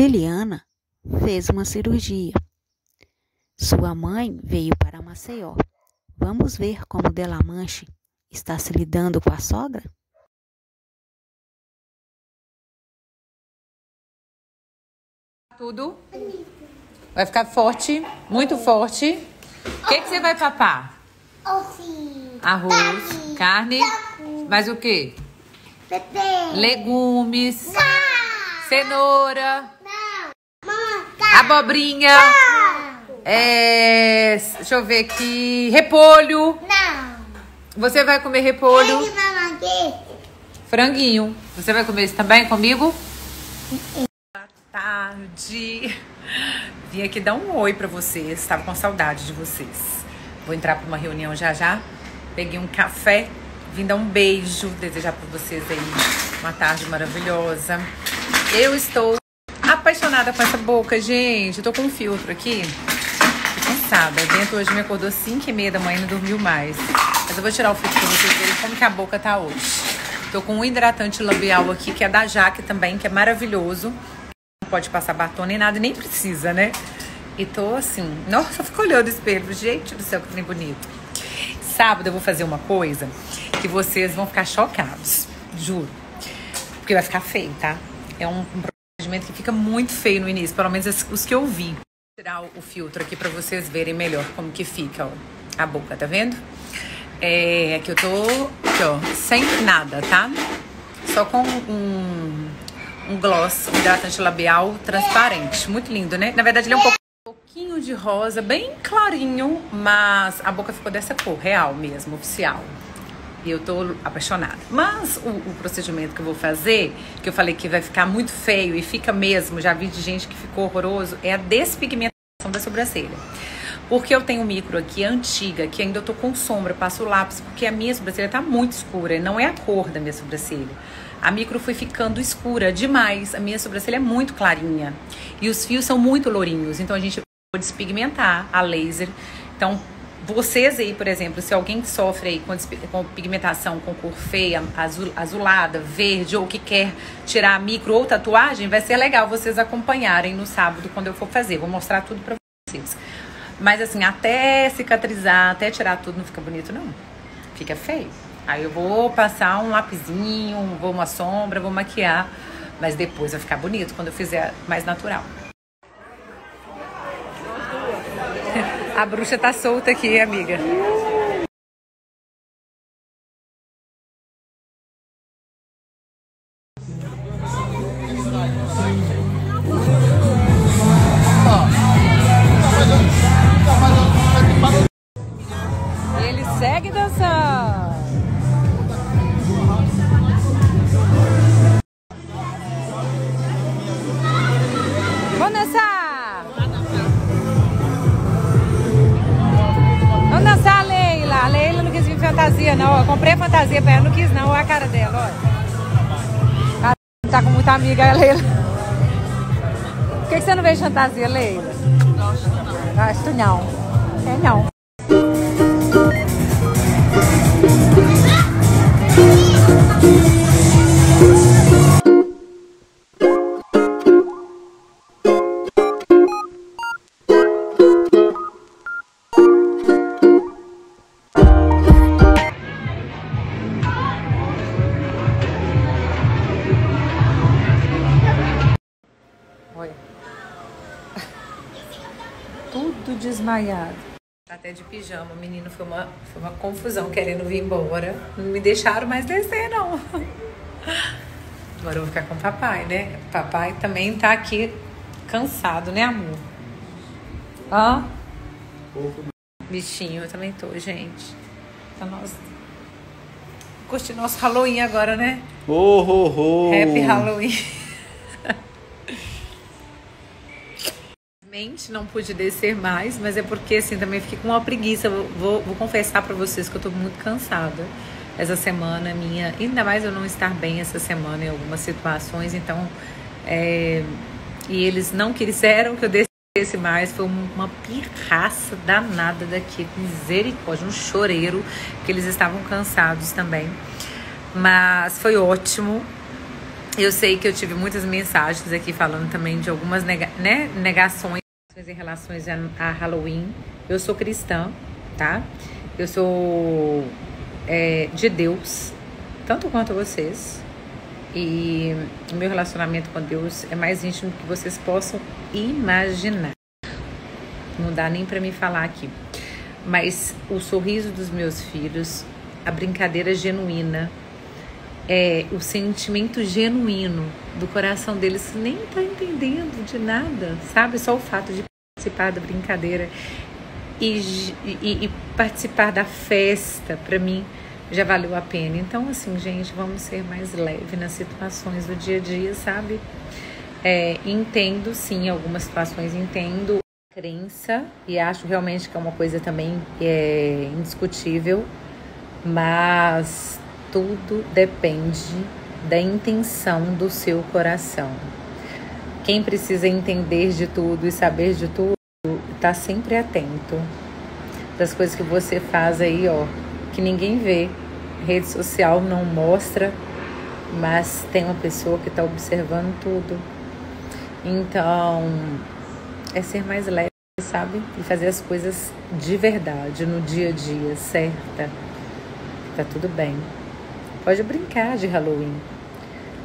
Liliana fez uma cirurgia. Sua mãe veio para Maceió. Vamos ver como Delamanche está se lidando com a sogra? Tudo? Vai ficar forte, muito forte. O que, que você vai papar? Arroz, carne, mais o que? Legumes, cenoura, abobrinha, é, deixa eu ver aqui, repolho. Você vai comer repolho, franguinho. Você vai comer isso também comigo? Boa tarde. Vim aqui dar um oi pra vocês. Estava com saudade de vocês. Vou entrar para uma reunião já já. Peguei um café. Vim dar um beijo. Desejar para vocês aí uma tarde maravilhosa. Eu estou apaixonada com essa boca, gente. Eu tô com um filtro aqui. Tô cansada. O hoje me acordou às 5 e meia da manhã e não dormiu mais. Mas eu vou tirar o filtro pra vocês verem como que a boca tá hoje. Tô com um hidratante labial aqui, que é da Jaque também, que é maravilhoso. Não pode passar batom nem nada, nem precisa, né? E tô assim, nossa, eu fico olhando o espelho. Gente do céu, que trem bonito. Sábado eu vou fazer uma coisa que vocês vão ficar chocados, juro. Porque vai ficar feio, tá? É um que fica muito feio no início, pelo menos os que eu vi. Vou tirar o filtro aqui pra vocês verem melhor como que fica, ó, a boca, tá vendo? É, aqui eu tô, aqui, ó, sem nada, tá? Só com um, um gloss hidratante labial transparente. Muito lindo, né? Na verdade, ele é um pouco, pouquinho de rosa, bem clarinho, mas a boca ficou dessa cor, real mesmo, oficial. E eu tô apaixonada. Mas o, o procedimento que eu vou fazer, que eu falei que vai ficar muito feio e fica mesmo, já vi de gente que ficou horroroso, é a despigmentação da sobrancelha. Porque eu tenho micro aqui antiga, que ainda eu tô com sombra, passo lápis, porque a minha sobrancelha tá muito escura, não é a cor da minha sobrancelha. A micro foi ficando escura demais, a minha sobrancelha é muito clarinha. E os fios são muito lourinhos, então a gente pode despigmentar a laser. Então, vocês aí, por exemplo, se alguém sofre aí com, com pigmentação com cor feia, azul, azulada, verde, ou que quer tirar micro ou tatuagem, vai ser legal vocês acompanharem no sábado quando eu for fazer. Vou mostrar tudo pra vocês. Mas assim, até cicatrizar, até tirar tudo, não fica bonito, não. Fica feio. Aí eu vou passar um lapisinho, vou uma sombra, vou maquiar. Mas depois vai ficar bonito quando eu fizer mais natural. A bruxa tá solta aqui, amiga. Fantasia, Leila? Gosto não. Gosto não. É não. Desmaiado. Tá até de pijama, o menino foi uma, foi uma confusão querendo vir embora. Não me deixaram mais descer, não. Agora eu vou ficar com o papai, né? Papai também tá aqui cansado, né, amor? Ó. Bichinho, eu também tô, gente. Tá nós curtir nosso Halloween agora, né? Oh, oh, oh. Happy Halloween. Infelizmente não pude descer mais, mas é porque assim também fiquei com uma preguiça. Vou, vou, confessar para vocês que eu tô muito cansada essa semana minha, ainda mais eu não estar bem essa semana em algumas situações, então é, e eles não quiseram que eu descesse mais, foi uma pirraça danada daqui, misericórdia, um choreiro, que eles estavam cansados também. Mas foi ótimo. Eu sei que eu tive muitas mensagens aqui falando também de algumas nega, né, negações em relação a Halloween. Eu sou cristã, tá? Eu sou é, de Deus, tanto quanto vocês. E o meu relacionamento com Deus é mais íntimo do que vocês possam imaginar. Não dá nem para me falar aqui. Mas o sorriso dos meus filhos, a brincadeira genuína, é o sentimento genuíno do coração deles, nem tá entendendo de nada, sabe? Só o fato de participar da brincadeira e, e, e participar da festa, para mim, já valeu a pena. Então, assim, gente, vamos ser mais leve nas situações do dia a dia, sabe? É, entendo, sim, algumas situações entendo a crença e acho realmente que é uma coisa também é, indiscutível, mas tudo depende da intenção do seu coração. Quem precisa entender de tudo e saber de tudo, tá sempre atento das coisas que você faz aí, ó, que ninguém vê. Rede social não mostra, mas tem uma pessoa que está observando tudo. Então, é ser mais leve, sabe? E fazer as coisas de verdade, no dia a dia, certa. Tá tudo bem. Pode brincar de Halloween,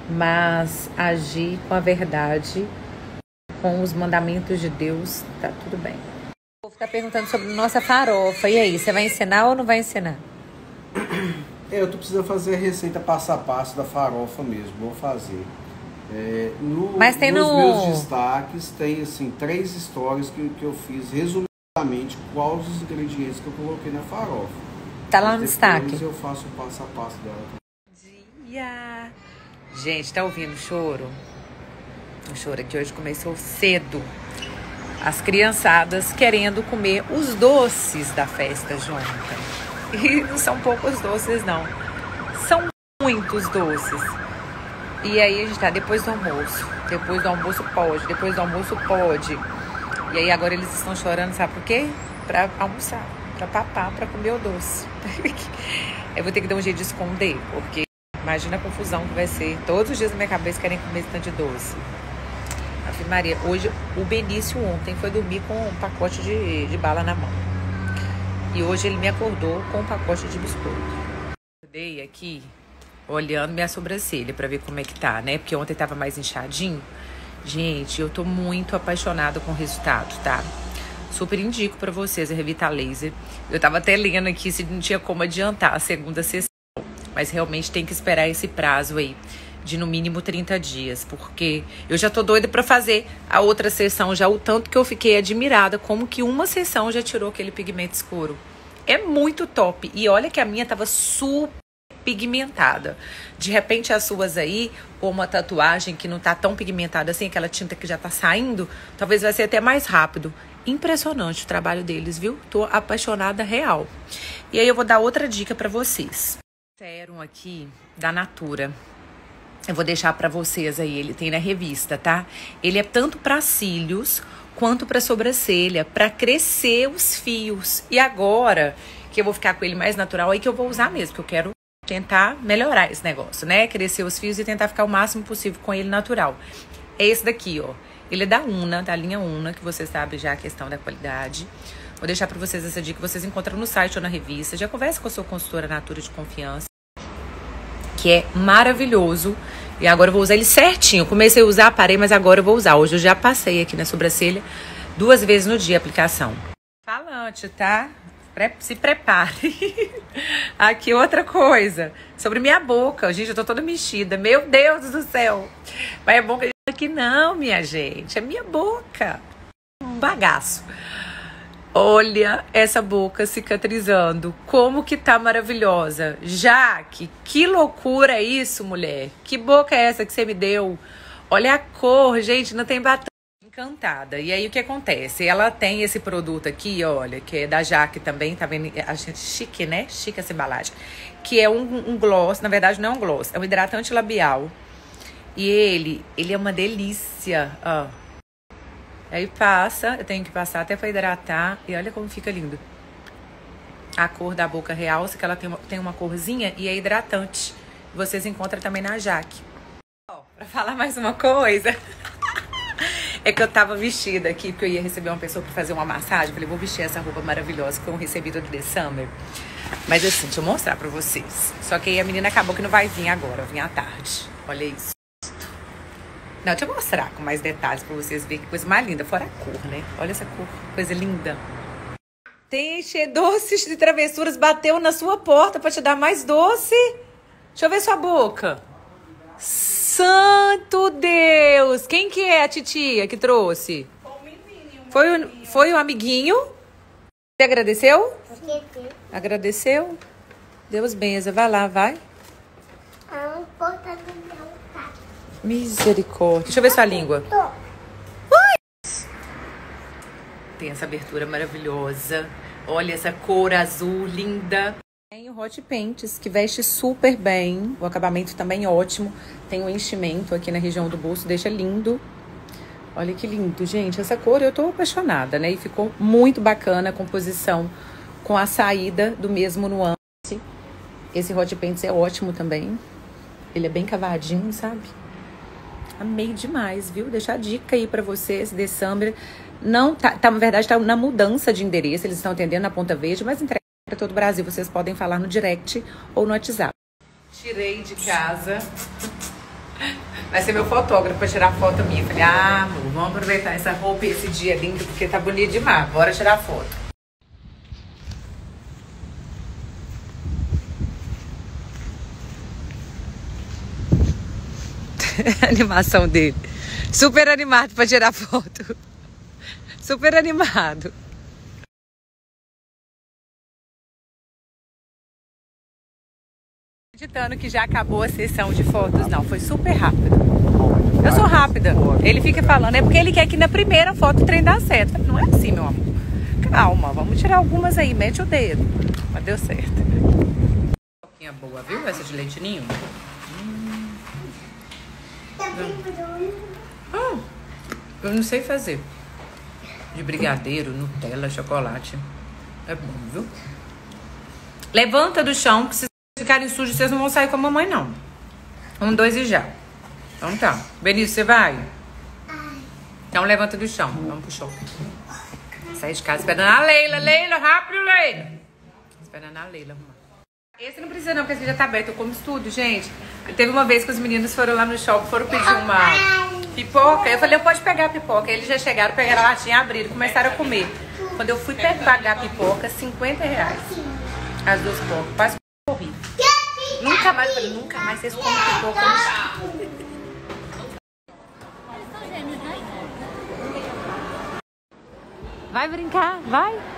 mas agir com a verdade, com os mandamentos de Deus, tá tudo bem. O povo tá perguntando sobre nossa farofa. E aí, você vai ensinar ou não vai ensinar? É, eu tô precisando fazer a receita passo a passo da farofa mesmo, vou fazer. É, no, Mas tem nos no... meus destaques tem assim três histórias que, que eu fiz resumidamente quais os ingredientes que eu coloquei na farofa. Tá lá no destaque. eu faço o passo a passo dela. Gente, tá ouvindo o choro? O choro aqui hoje começou cedo. As criançadas querendo comer os doces da festa juntas. E não são poucos doces, não. São muitos doces. E aí a gente tá depois do almoço. Depois do almoço pode, depois do almoço pode. E aí agora eles estão chorando, sabe por quê? Pra almoçar, pra papar, pra comer o doce. Eu vou ter que dar um jeito de esconder, porque imagina a confusão que vai ser. Todos os dias na minha cabeça querem comer esse tanto de doce. Ave Maria, hoje o Benício ontem foi dormir com um pacote de, de bala na mão. E hoje ele me acordou com um pacote de biscoito. Acordei aqui olhando minha sobrancelha para ver como é que tá, né? Porque ontem tava mais inchadinho. Gente, eu tô muito apaixonada com o resultado, tá? Super indico para vocês a Revita Laser. Eu tava até lendo aqui se não tinha como adiantar a segunda sessão, mas realmente tem que esperar esse prazo aí de no mínimo 30 dias, porque eu já tô doida para fazer a outra sessão já o tanto que eu fiquei admirada como que uma sessão já tirou aquele pigmento escuro. É muito top. E olha que a minha tava super pigmentada. De repente as suas aí, ou uma tatuagem que não tá tão pigmentada assim, aquela tinta que já tá saindo, talvez vai ser até mais rápido. Impressionante o trabalho deles, viu? Tô apaixonada real. E aí eu vou dar outra dica para vocês. Serum aqui da Natura. Eu vou deixar para vocês aí, ele tem na revista, tá? Ele é tanto para cílios quanto para sobrancelha, para crescer os fios. E agora que eu vou ficar com ele mais natural, aí que eu vou usar mesmo, que eu quero tentar melhorar esse negócio, né? Crescer os fios e tentar ficar o máximo possível com ele natural. É esse daqui, ó. Ele é da Una, da linha Una, que você sabe já a questão da qualidade. Vou deixar para vocês essa dica que vocês encontram no site ou na revista. Já conversa com a sua consultora Natura de confiança que é maravilhoso. E agora eu vou usar ele certinho. Comecei a usar, parei, mas agora eu vou usar. Hoje eu já passei aqui na sobrancelha duas vezes no dia a aplicação. Falante, tá? Se prepare. aqui outra coisa. Sobre minha boca. Gente, eu tô toda mexida. Meu Deus do céu. Mas é bom que aqui não, minha gente. É minha boca. Um bagaço. Olha essa boca cicatrizando. Como que tá maravilhosa. Jaque, que loucura é isso, mulher? Que boca é essa que você me deu? Olha a cor, gente, não tem batom. Encantada. E aí o que acontece? Ela tem esse produto aqui, olha, que é da Jaque também, tá vendo? A gente chique, né? Chique essa embalagem. Que é um, um gloss, na verdade não é um gloss, é um hidratante labial. E ele, ele é uma delícia, ó. Aí passa, eu tenho que passar até para hidratar. E olha como fica lindo. A cor da boca realça, que ela tem uma, tem uma corzinha e é hidratante. Vocês encontram também na Jaque. Ó, Pra falar mais uma coisa. É que eu tava vestida aqui, porque eu ia receber uma pessoa pra fazer uma massagem. Falei, vou vestir essa roupa maravilhosa que eu recebi do The Summer. Mas assim, deixa eu mostrar pra vocês. Só que aí a menina acabou que não vai vir agora, vai vir à tarde. Olha isso. Não, deixa eu mostrar com mais detalhes pra vocês verem que coisa mais linda. Fora a cor, né? Olha essa cor, coisa linda. Tem encher doces de travessuras, bateu na sua porta pra te dar mais doce. Deixa eu ver sua boca. Santo Deus! Quem que é a titia que trouxe? Foi o, foi o amiguinho? Você agradeceu? Agradeceu? Deus benza. Vai lá, vai. Misericórdia. Deixa eu ver sua língua. Tem essa abertura maravilhosa. Olha essa cor azul linda. Tem o Hot Paints, que veste super bem. O acabamento também ótimo. Tem o enchimento aqui na região do bolso, deixa lindo. Olha que lindo, gente. Essa cor eu tô apaixonada, né? E ficou muito bacana a composição com a saída do mesmo nuance. Esse Hot Paints é ótimo também. Ele é bem cavadinho, sabe? Amei demais, viu? Deixar a dica aí para vocês, The Summer. Não, tá, tá, na verdade, tá na mudança de endereço. Eles estão atendendo na Ponta Verde, mas entrega para todo o Brasil. Vocês podem falar no direct ou no WhatsApp. Tirei de casa. Vai ser meu fotógrafo para tirar foto minha. Falei, ah, amor, vamos aproveitar essa roupa e esse dia lindo, porque tá bonito demais. Bora tirar foto. A animação dele. Super animado para tirar foto. Super animado. Acreditando que já acabou a sessão de fotos, não, foi super rápido. Eu sou rápida. Ele fica falando, é porque ele quer que na primeira foto o trem dá certo. Não é assim, meu amor. Calma, vamos tirar algumas aí, mete o dedo. Mas deu certo. Boa, viu? Essa de leitinho. Hum, eu não sei fazer. De brigadeiro, Nutella, chocolate. É bom, viu? Levanta do chão, que se ficarem sujos, vocês não vão sair com a mamãe, não. Um, dois e já. Então tá. Benício, você vai? Então levanta do chão. Vamos pro shopping. Sai de casa esperando a Leila. Leila, rápido, Leila. Esperando a Leila arrumar. Esse não precisa não, porque esse já tá aberto. Eu como tudo, gente. Teve uma vez que os meninos foram lá no shopping, foram pedir uma pipoca. Eu falei, eu pode pegar a pipoca. Eles já chegaram, pegaram a latinha, abriram, começaram a comer. Quando eu fui pagar a pipoca, 50 reais. As duas pipocas. Quase corri. Nunca mais, falei, nunca mais vocês comem pipoca. Vai brincar, vai.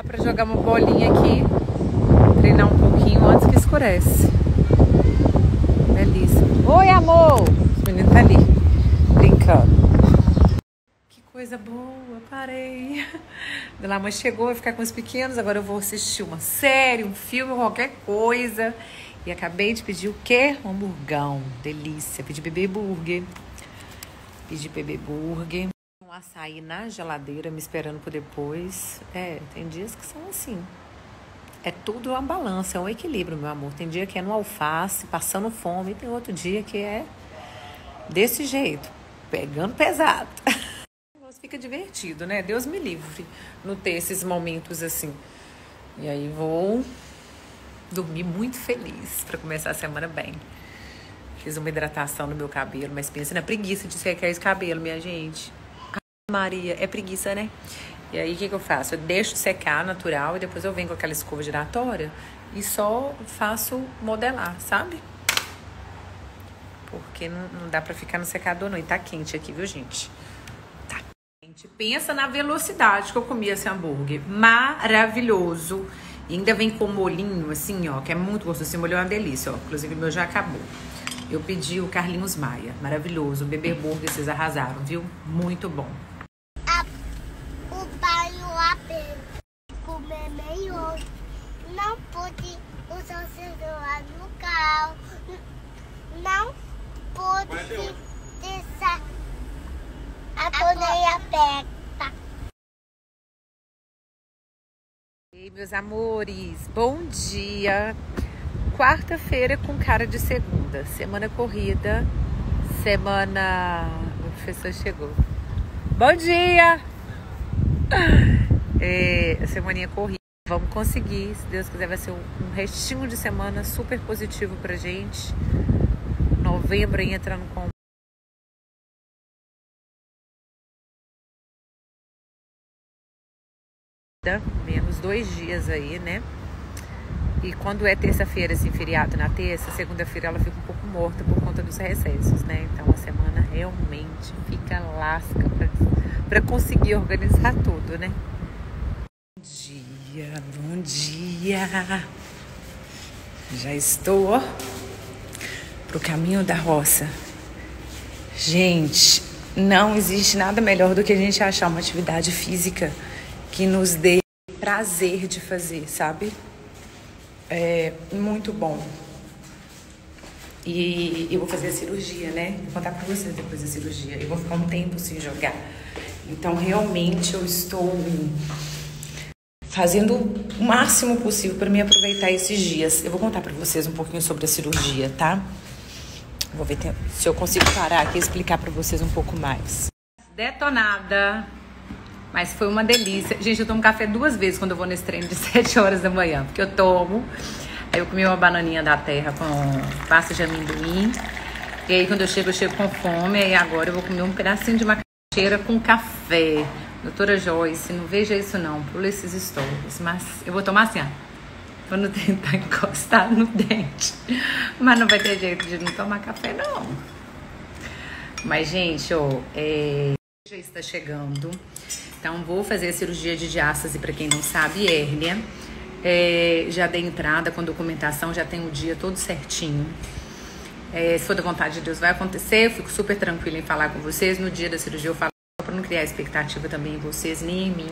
Tá, pra jogar uma bolinha aqui. Treinar um pouquinho antes que escurece. Delícia. Oi, amor! Os meninos tá ali, brincando. Que coisa boa, parei. Dona mãe chegou, vai ficar com os pequenos. Agora eu vou assistir uma série, um filme, qualquer coisa. E acabei de pedir o quê? Um hamburgão. Delícia. Pedi bebê burger. Pedi bebê burger. Um açaí na geladeira, me esperando por depois. É, tem dias que são assim. É tudo uma balança, é um equilíbrio, meu amor. Tem dia que é no alface, passando fome, e tem outro dia que é desse jeito, pegando pesado. Fica divertido, né? Deus me livre no ter esses momentos assim. E aí vou dormi muito feliz para começar a semana bem. Fiz uma hidratação no meu cabelo, mas pensa na preguiça de secar esse cabelo, minha gente. Maria, é preguiça, né? E aí o que, que eu faço? Eu deixo secar natural e depois eu venho com aquela escova giratória e só faço modelar, sabe? Porque não, não dá pra ficar no secador não. E tá quente aqui, viu, gente? Tá quente. Pensa na velocidade que eu comi esse hambúrguer. Maravilhoso. E ainda vem com molhinho, assim, ó, que é muito gostoso. Esse molho é uma delícia, ó. Inclusive, o meu já acabou. Eu pedi o Carlinhos Maia, maravilhoso. Beber Burger, vocês arrasaram, viu? Muito bom. A, o pai e o apelo comer melhor. Não pode usar o celular carro. Não pode deixar a boneia aberta. Ei, meus amores, bom dia. Quarta-feira com cara de segunda. Semana corrida. Semana. O professor chegou. Bom dia! É, semaninha corrida. Vamos conseguir. Se Deus quiser, vai ser um restinho de semana super positivo pra gente. Novembro aí entrando com menos dois dias aí, né? E quando é terça-feira, assim, feriado na terça, segunda-feira ela fica um pouco morta por conta dos recessos, né? Então a semana realmente fica lasca para conseguir organizar tudo, né? Bom dia, bom dia. Já estou, ó, pro caminho da roça. Gente, não existe nada melhor do que a gente achar uma atividade física que nos dê prazer de fazer, sabe? É muito bom. E eu vou fazer a cirurgia, né? Vou contar pra vocês depois da cirurgia. Eu vou ficar um tempo sem jogar. Então, realmente, eu estou fazendo o máximo possível para me aproveitar esses dias. Eu vou contar para vocês um pouquinho sobre a cirurgia, tá? Vou ver se eu consigo parar aqui e explicar para vocês um pouco mais. Detonada. Mas foi uma delícia. Gente, eu tomo café duas vezes quando eu vou nesse treino de 7 horas da manhã. Porque eu tomo. Aí eu comi uma bananinha da terra com pasta de amendoim. E aí quando eu chego, eu chego com fome. E agora eu vou comer um pedacinho de macaxeira com café. Doutora Joyce, não veja isso não. Pula esses stories. Mas eu vou tomar assim, ó. Quando tentar encostar no dente. Mas não vai ter jeito de não tomar café, não. Mas, gente, ó, é... já está chegando. Então, vou fazer a cirurgia de diástase, para quem não sabe, hérnia. É, já dei entrada com documentação, já tem o dia todo certinho. É, se for da vontade de Deus, vai acontecer. Eu fico super tranquila em falar com vocês. No dia da cirurgia, eu falo para não criar expectativa também em vocês, nem em mim.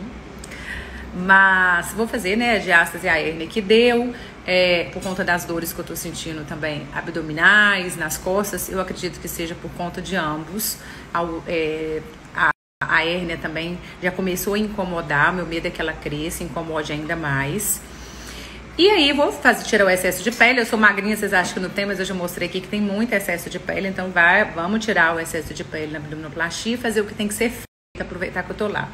Mas vou fazer, né, a diástase e a hérnia que deu, é, por conta das dores que eu tô sentindo também abdominais, nas costas. Eu acredito que seja por conta de ambos. Ao, é, a hérnia também já começou a incomodar, meu medo é que ela cresça, incomode ainda mais. E aí, vou fazer, tirar o excesso de pele. Eu sou magrinha, vocês acham que não tem, mas eu já mostrei aqui que tem muito excesso de pele. Então, vai, vamos tirar o excesso de pele na abdominoplastia e fazer o que tem que ser feito, aproveitar que eu tô lá.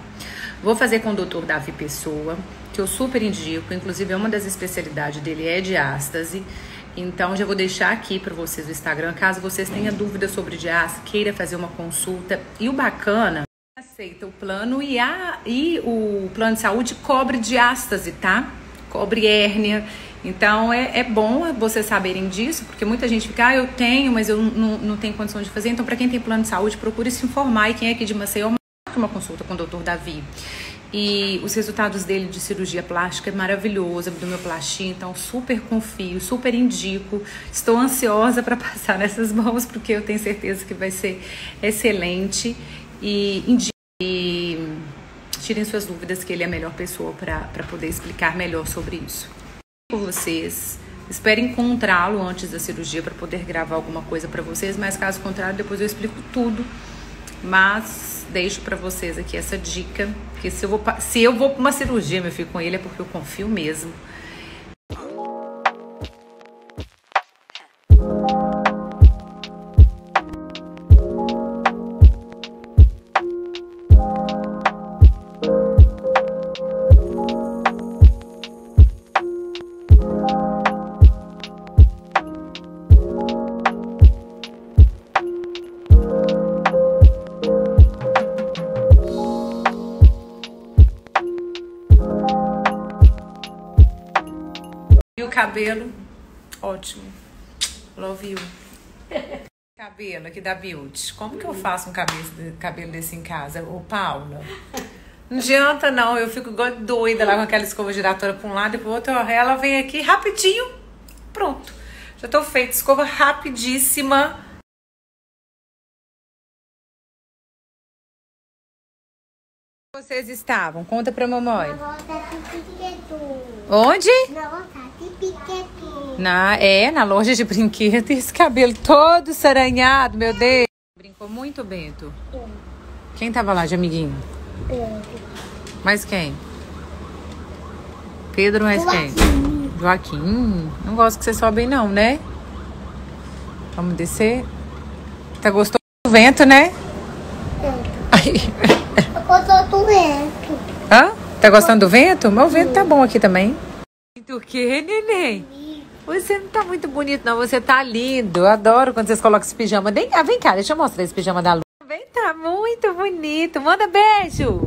Vou fazer com o doutor Davi Pessoa, que eu super indico. Inclusive, é uma das especialidades dele é diástase. Então, já vou deixar aqui para vocês o Instagram, caso vocês tenham dúvidas sobre diástase, queira fazer uma consulta. E o bacana aceita o plano e, a, e o plano de saúde cobre diástase, tá? Cobre hérnia. Então é, é bom vocês saberem disso, porque muita gente fica, ah, eu tenho, mas eu não, não tenho condição de fazer. Então, para quem tem plano de saúde, procure se informar. E quem é aqui de Maceió, marque uma consulta com o doutor Davi. E os resultados dele de cirurgia plástica é maravilhoso, abdominoplastia, então super confio, super indico. Estou ansiosa para passar nessas mãos, porque eu tenho certeza que vai ser excelente. E indico tirem suas dúvidas que ele é a melhor pessoa para poder explicar melhor sobre isso. Por vocês, espero encontrá-lo antes da cirurgia para poder gravar alguma coisa para vocês, mas caso contrário, depois eu explico tudo. Mas deixo para vocês aqui essa dica, que se eu vou se eu vou para uma cirurgia, meu filho, com ele é porque eu confio mesmo. Cabelo, ótimo. Love you. Cabelo aqui da Beauty. Como que eu faço um cabelo, cabelo desse em casa? Ô, Paula. Não adianta, não. Eu fico doida lá com aquela escova giratória pra um lado e pro outro. Ela vem aqui rapidinho. Pronto. Já tô feita, escova rapidíssima. Vocês estavam? Conta pra mamãe. Na volta piquetu. Onde? Na volta. Na, é, na loja de brinquedos. Esse cabelo todo saranhado, meu Deus. Brincou muito, Bento? Quem tava lá de amiguinho? Mais quem? Pedro, mais quem? Joaquim. Não gosto que você sobe aí não, né? Vamos descer. Tá gostoso do vento, né? Ai. Eu tô doendo. Hã? Tá gostando do vento? Mas o vento tá bom aqui também. Do que, neném? Você não tá muito bonito, não. Você tá lindo. Eu adoro quando vocês colocam esse pijama. Vem, vem cá, deixa eu mostrar esse pijama da Lu. Vem, tá muito bonito. Manda beijo.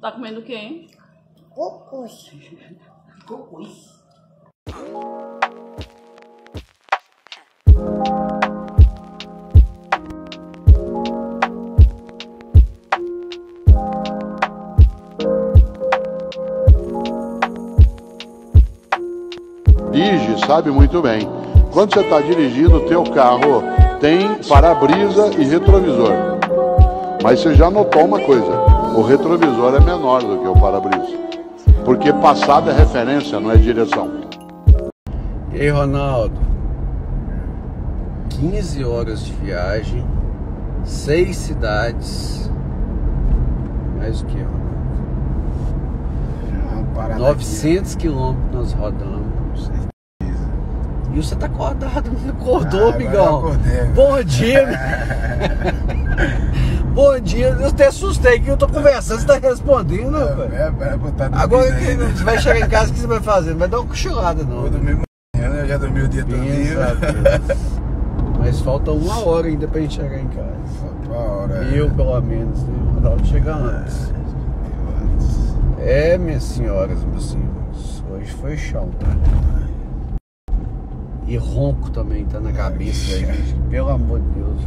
Tá comendo o quê, hein? Cocos. dirige sabe muito bem. Quando você está dirigindo, o teu carro tem para-brisa e retrovisor. Mas você já notou uma coisa, o retrovisor é menor do que o para-brisa. Porque passado é referência, não é direção. E aí, Ronaldo? 15 horas de viagem, seis cidades. Mais o que, Ronaldo? 900 quilômetros nós rodamos. E você tá acordado, não acordou, Ah, acordei. Bom dia. Bom dia, eu até assustei que eu tô conversando, você tá respondendo, rapaz. É, é, botar Agora que ainda. você vai chegar em casa, o que você vai fazer? Não vai dar uma cochilada, não. Vou dormir amanhã, né? Eu já dormi o dia todo. Mas falta uma hora ainda pra gente chegar em casa. Faltou a hora. Eu, pelo menos, né? O Ronaldo chega antes. É, minhas senhoras, meus senhores. Hoje foi chão, tá? E ronco também tá na cabeça aí. Pelo amor de Deus.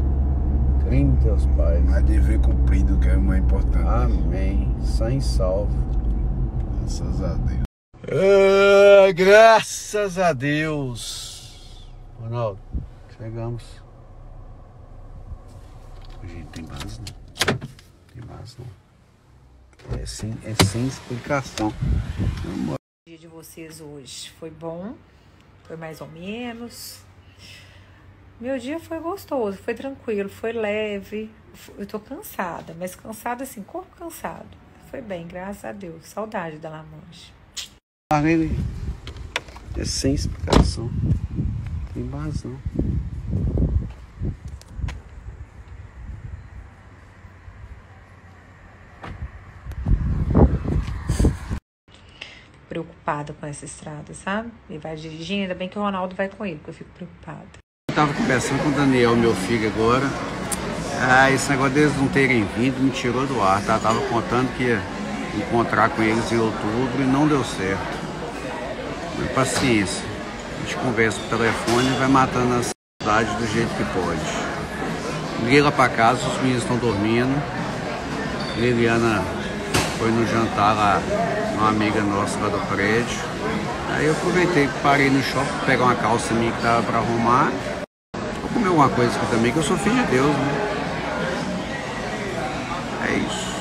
Em Deus, Pai. Mas dever cumprido, que é o mais importante. Amém. Sem salvo. Graças a Deus. Ah, graças a Deus. Ronaldo, chegamos. Gente, tem base, não? Tem base, não. É sem, é sem explicação. O dia de vocês hoje foi bom, foi mais ou menos. Meu dia foi gostoso, foi tranquilo, foi leve. Eu tô cansada, mas cansada assim, corpo cansado. Foi bem, graças a Deus. Saudade da Lamanche. Ele é sem explicação. Tem não. Preocupada com essa estrada, sabe? Ele vai dirigindo, ainda bem que o Ronaldo vai com ele, porque eu fico preocupada. Eu tava conversando com o Daniel, meu filho, agora. Ah, esse negócio deles não terem vindo me tirou do ar, tá? Tava contando que ia encontrar com eles em outubro e não deu certo. Mas paciência. A gente conversa por telefone e vai matando a saudade do jeito que pode. Liguei lá pra casa, os meninos estão dormindo. Liliana foi no jantar lá, uma amiga nossa lá do prédio. Aí eu aproveitei, parei no shopping pegar uma calça minha que tava pra arrumar. Comer alguma coisa aqui também, que eu sou filho de Deus, né? É isso.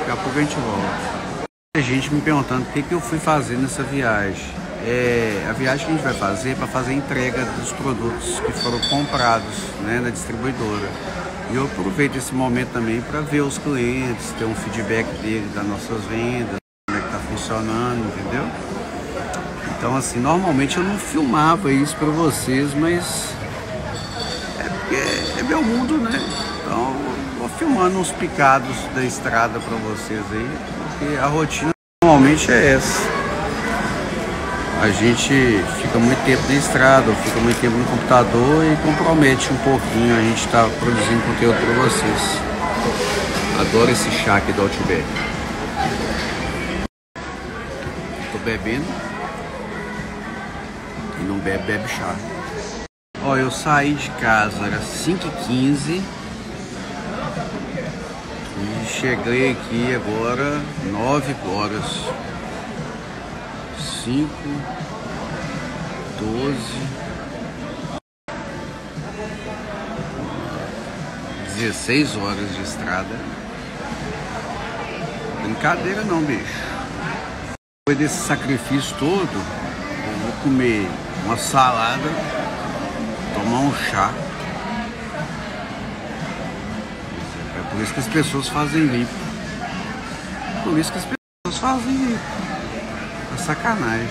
Daqui a pouco a gente volta. Muita gente me perguntando o que, que eu fui fazer nessa viagem. É, a viagem que a gente vai fazer é para fazer a entrega dos produtos que foram comprados né, na distribuidora. E eu aproveito esse momento também para ver os clientes, ter um feedback deles das nossas vendas, como é que está funcionando, entendeu? Então, assim, normalmente eu não filmava isso para vocês, mas porque é meu mundo, né? Então, vou filmando uns picados da estrada para vocês aí, porque a rotina normalmente é essa. A gente fica muito tempo na estrada, fica muito tempo no computador e compromete um pouquinho a gente estar produzindo conteúdo para vocês. Adoro esse chá aqui do Outback. Tô bebendo e não bebe, bebe chá. Ó, eu saí de casa, era 5h15 e cheguei aqui agora 9 horas. 5, 12, 16 horas de estrada. Brincadeira não, bicho. Depois desse sacrifício todo, eu vou comer uma salada, tomar um chá. É por isso que as pessoas fazem limpo. Por isso que as pessoas fazem limpo. É sacanagem.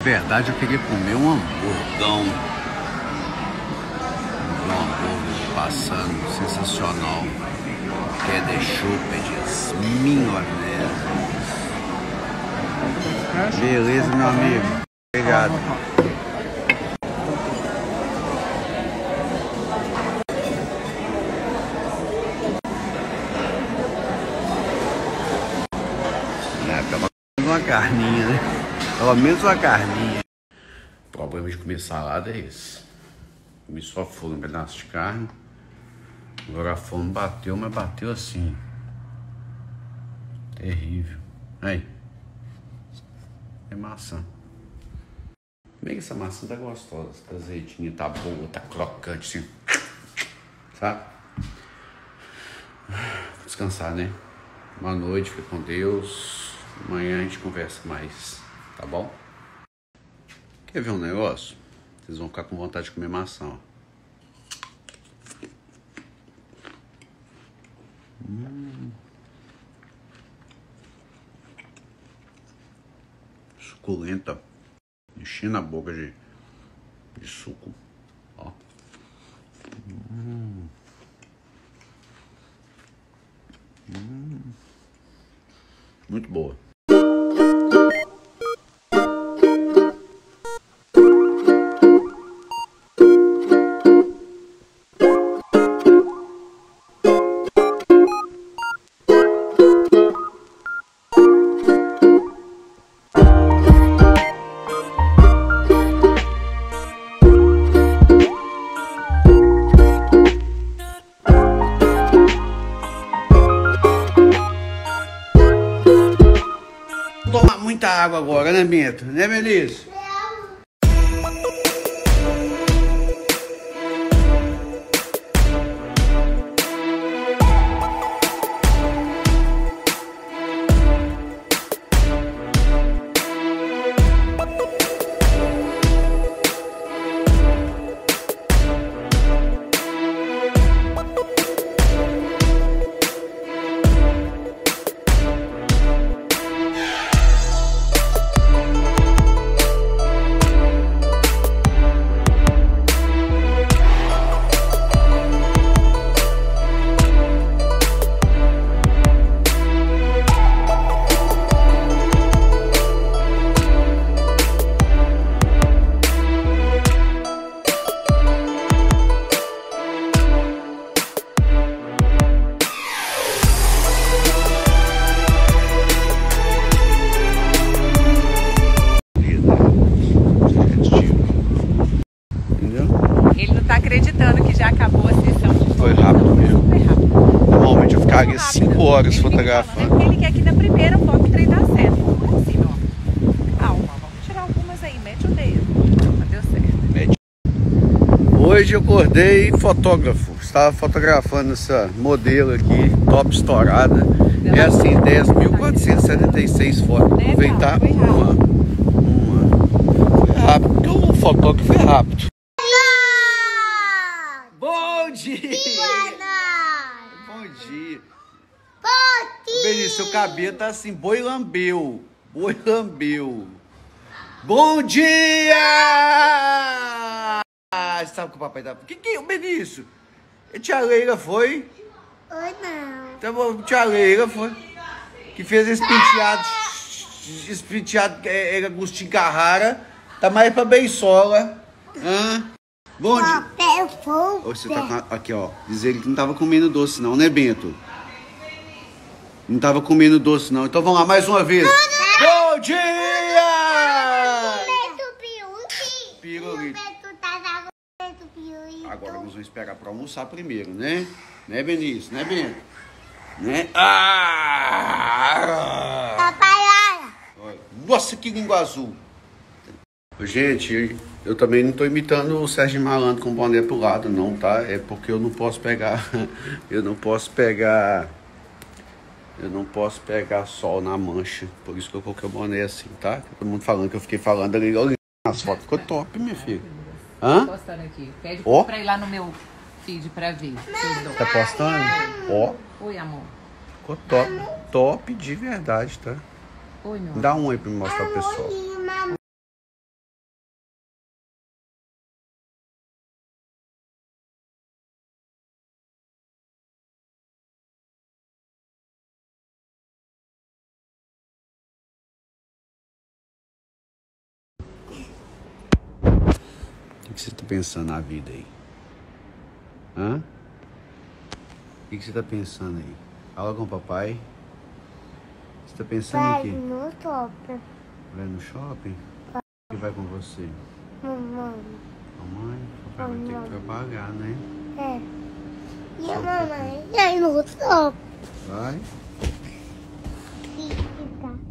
Na verdade, eu queria comer um hamburgão. Um hambúrguer passando, sensacional. Ketchup, minhonese. Beleza, meu amigo. Obrigado. É, pelo menos uma carninha, né? Pelo menos uma carninha. O problema de comer salada é esse. Comi só fogo, um pedaço de carne. Agora a fome bateu, mas bateu assim. Terrível. Aí. É maçã. Bem que essa maçã tá gostosa. Tá azedinha, tá boa, tá crocante assim. Sabe? Descansar, né? Boa noite, fica com Deus. Amanhã a gente conversa mais, tá bom? Quer ver um negócio? Vocês vão ficar com vontade de comer maçã, ó. Hum. Suculenta. Enchendo a boca de, de suco. Ó. Hum. Hum. Muito boa. Agora, acordei fotógrafo. Estava fotografando essa modelo aqui, top estourada. É assim, 10.476 fotos. Aproveitar uma. Uma. Foi rápido, porque o fotógrafo é rápido. Bom dia! Bom dia! Benício, seu cabelo tá assim, boi lambeu. Boi lambeu. Bom dia! Ah, sabe que o papai tá. Que que é o Benício? A tia Leila foi? Oi, não. Tá bom, tia Leila foi. Que fez esse penteado. Esse penteado é, é Agostinho Carrara. Tá mais pra Beisola. Hã? Bom dia. Papel Você tá com a- aqui, ó. Diz ele que não tava comendo doce, não, né, Bento? Não tava comendo doce, não. Então vamos lá, mais uma vez. Bom dia! Pirulito. Agora nós vamos esperar para almoçar primeiro, né? Né, Benício? Né, Bento? Né? Ah! Papai, olha. Nossa, que língua azul! Gente, eu também não tô imitando o Sérgio Malandro com o boné pro lado, não, tá? É porque eu não posso pegar. Eu não posso pegar. Eu não posso pegar sol na mancha. Por isso que eu coloquei o boné assim, tá? Todo mundo falando que eu fiquei falando ali. Olha, as fotos ficou top, minha filha. Hã? Postando aqui. Pede Ó. pra ir lá no meu feed pra ver. Tá postando? Ó, Oi, amor. ficou top. Top de verdade, tá? Oi, meu amor. Dá um aí pra me mostrar pro pessoal. Pensando na vida aí? Hã? O que você tá pensando aí? Fala com o papai. Você tá pensando em Vai quê? no topo. Vai no shopping? Quem vai com você? Mamãe. Mamãe? Papai vai ter que trabalhar, né? É. E a mamãe? Vai no topo. Vai.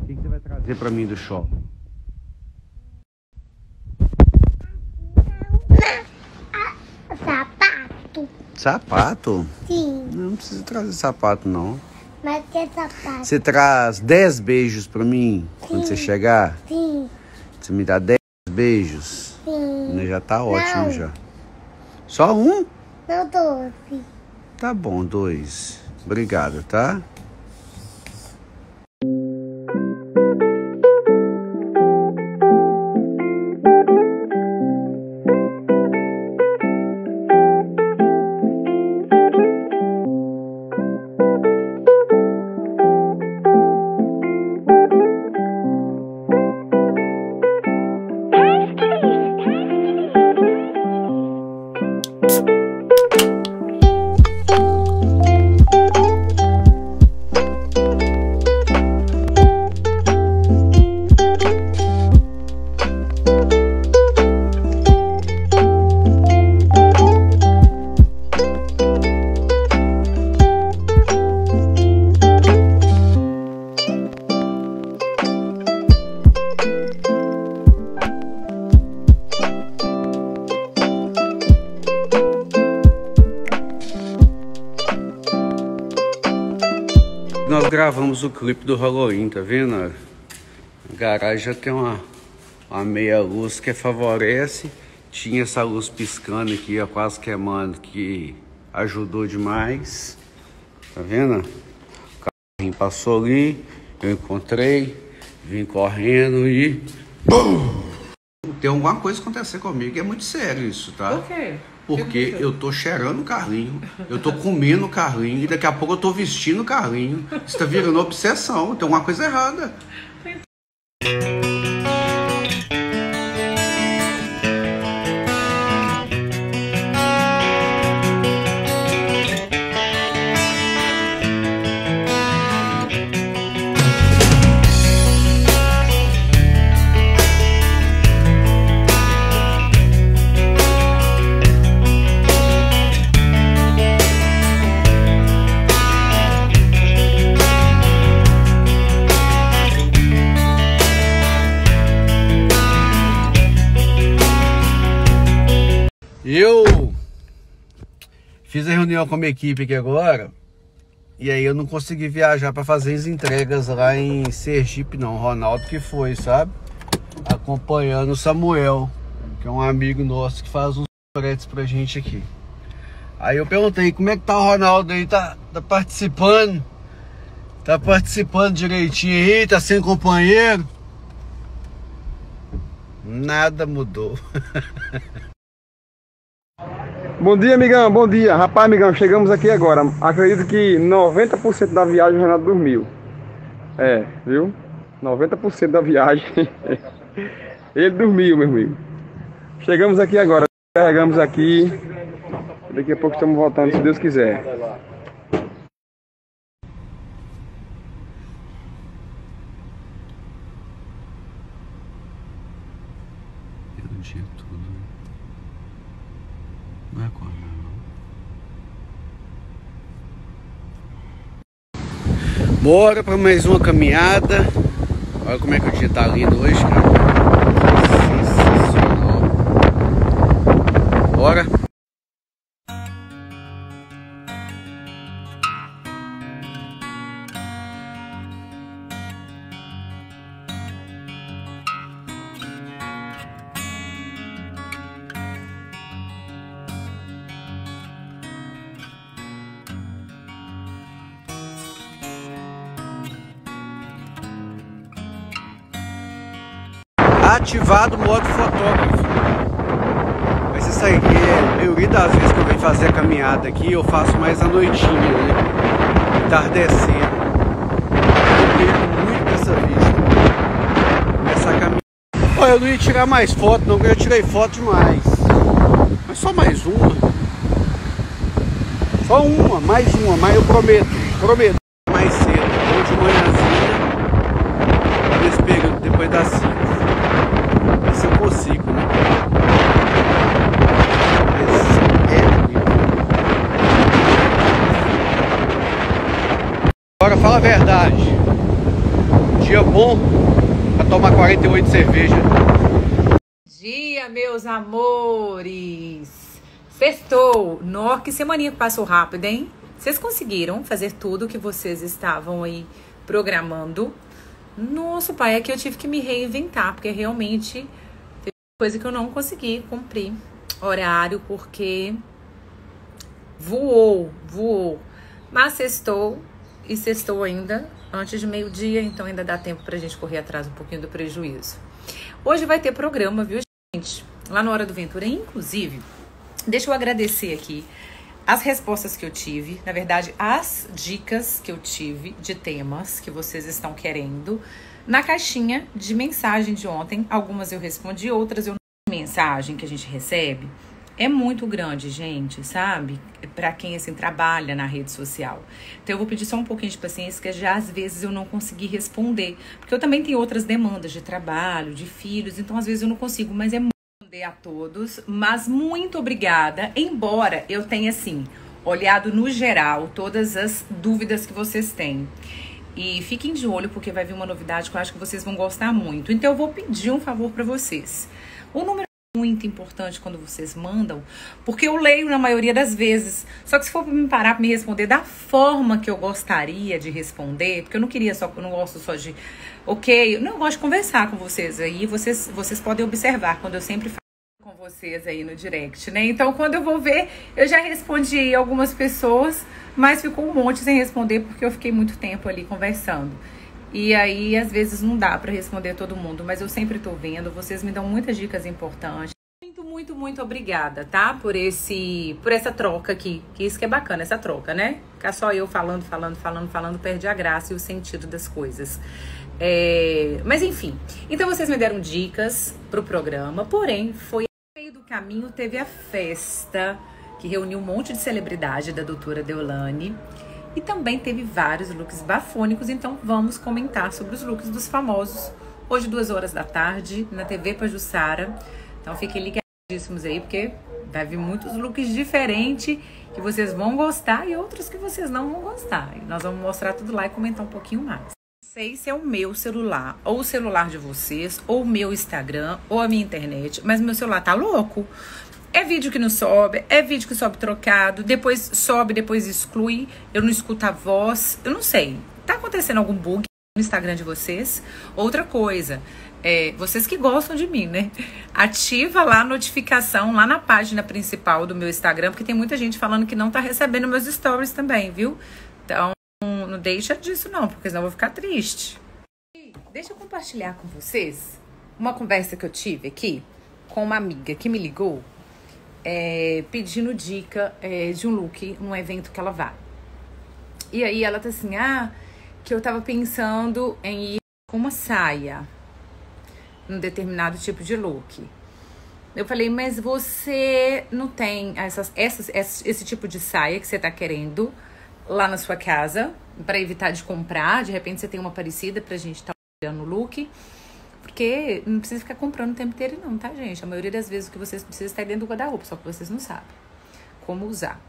O que que você vai trazer pra mim do shopping? Sapato. Sim. Não precisa trazer sapato, não. Mas que sapato? Você traz 10 beijos pra mim quando você chegar? Sim. Você me dá 10 beijos? Sim. Né, Já tá ótimo Não. já. Só um? Não doce. Tá bom, dois. Obrigado, tá? Clipe do Halloween, tá vendo? A garagem já tem uma, uma meia luz que favorece. Tinha essa luz piscando aqui, ó, quase queimando, que ajudou demais. Tá vendo? O carrinho passou ali, eu encontrei, vim correndo e. Bum! Tem alguma coisa acontecendo comigo, é muito sério isso, tá? Por quê? Porque eu tô cheirando o carrinho, eu tô comendo o carrinho e daqui a pouco eu tô vestindo o carrinho. Isso tá virando obsessão, tem alguma coisa errada. Reunião com a minha equipe aqui agora e aí eu não consegui viajar para fazer as entregas lá em Sergipe não, Ronaldo que foi, sabe? Acompanhando o Samuel, que é um amigo nosso que faz uns fretes pra gente aqui. Aí eu perguntei, como é que tá o Ronaldo aí? Tá, tá participando? Tá participando direitinho aí? Tá sem companheiro? Nada mudou. Bom dia, amigão. Bom dia. Rapaz, amigão, chegamos aqui agora. Acredito que 90% da viagem o Renato dormiu. É, viu? 90% da viagem. Ele dormiu, meu amigo. Chegamos aqui agora. Carregamos aqui. Daqui a pouco estamos voltando, se Deus quiser. Eu tinha tudo. Não é como? Bora para mais uma caminhada. Olha como é que o dia tá lindo hoje, cara. Sensacional. Bora. Ativado o modo fotógrafo. Mas isso aí, é, a maioria das vezes que eu venho fazer a caminhada aqui, eu faço mais à noitinha, né? Entardecendo. Eu perco muito vista. Essa caminhada. Olha, eu não ia tirar mais foto não, porque eu tirei foto demais. Mas só mais uma. Só uma, mais uma, mas eu prometo, prometo. Mais cedo, de manhãzinha, nesse período, depois das 5 né? Agora fala a verdade. Dia bom pra tomar 48 de cerveja. Dia, meus amores! Sextou! Nó, que semaninha que passou rápido, hein? Vocês conseguiram fazer tudo que vocês estavam aí programando? Nossa, pai, é que eu tive que me reinventar, porque realmente coisa que eu não consegui cumprir horário porque voou, voou. Mas sextou e sextou ainda antes de meio-dia, então ainda dá tempo pra gente correr atrás um pouquinho do prejuízo. Hoje vai ter programa, viu, gente? Lá na Hora do Ventura, inclusive, deixa eu agradecer aqui as respostas que eu tive, na verdade, as dicas que eu tive de temas que vocês estão querendo. Na caixinha de mensagem de ontem, algumas eu respondi, outras eu não. Mensagem que a gente recebe é muito grande, gente, sabe? Para quem assim trabalha na rede social. Então eu vou pedir só um pouquinho de paciência, que já às vezes eu não consegui responder, porque eu também tenho outras demandas de trabalho, de filhos, então às vezes eu não consigo, mas é responder a todos, mas muito obrigada, embora eu tenha assim olhado no geral todas as dúvidas que vocês têm. E fiquem de olho porque vai vir uma novidade que eu acho que vocês vão gostar muito. Então eu vou pedir um favor para vocês. O número é muito importante quando vocês mandam, porque eu leio na maioria das vezes. Só que se for me parar para me responder da forma que eu gostaria de responder, porque eu não queria só, eu não gosto só de, ok, não, eu gosto de conversar com vocês aí. Vocês, vocês podem observar quando eu sempre falo com vocês aí no direct, né? Então, quando eu vou ver, eu já respondi algumas pessoas, mas ficou um monte sem responder porque eu fiquei muito tempo ali conversando. E aí, às vezes, não dá para responder todo mundo, mas eu sempre tô vendo, vocês me dão muitas dicas importantes. Muito, muito, muito obrigada, tá? Por esse, por essa troca aqui. Que isso que é bacana, essa troca, né? Ficar só eu falando, falando, falando, falando, perde a graça e o sentido das coisas. É... Mas enfim, então vocês me deram dicas pro programa, porém, foi no meio do caminho teve a festa que reuniu um monte de celebridade da doutora Deolane. E também teve vários looks bafônicos, então vamos comentar sobre os looks dos famosos. Hoje, duas horas da tarde, na TV Pajussara. Então fiquem ligadíssimos aí, porque vai vir muitos looks diferentes que vocês vão gostar e outros que vocês não vão gostar. E nós vamos mostrar tudo lá e comentar um pouquinho mais. Não sei se é o meu celular, ou o celular de vocês, ou o meu Instagram, ou a minha internet, mas meu celular tá louco. É vídeo que não sobe, é vídeo que sobe trocado, depois sobe, depois exclui, eu não escuto a voz, eu não sei. Tá acontecendo algum bug no Instagram de vocês? Outra coisa, é, vocês que gostam de mim, né? Ativa lá a notificação lá na página principal do meu Instagram, porque tem muita gente falando que não tá recebendo meus stories também, viu? Então, não deixa disso não, porque senão eu vou ficar triste. Deixa eu compartilhar com vocês uma conversa que eu tive aqui com uma amiga que me ligou é, pedindo dica é, de um look num evento que ela vai. E aí ela tá assim, ah, que eu tava pensando em ir com uma saia, num determinado tipo de look. Eu falei, mas você não tem essas, essas, esse tipo de saia que você tá querendo lá na sua casa, para evitar de comprar, de repente você tem uma parecida pra gente estar tá olhando o look. Porque não precisa ficar comprando o tempo inteiro, não, tá, gente? A maioria das vezes o que vocês precisam está dentro do guarda-roupa, só que vocês não sabem como usar.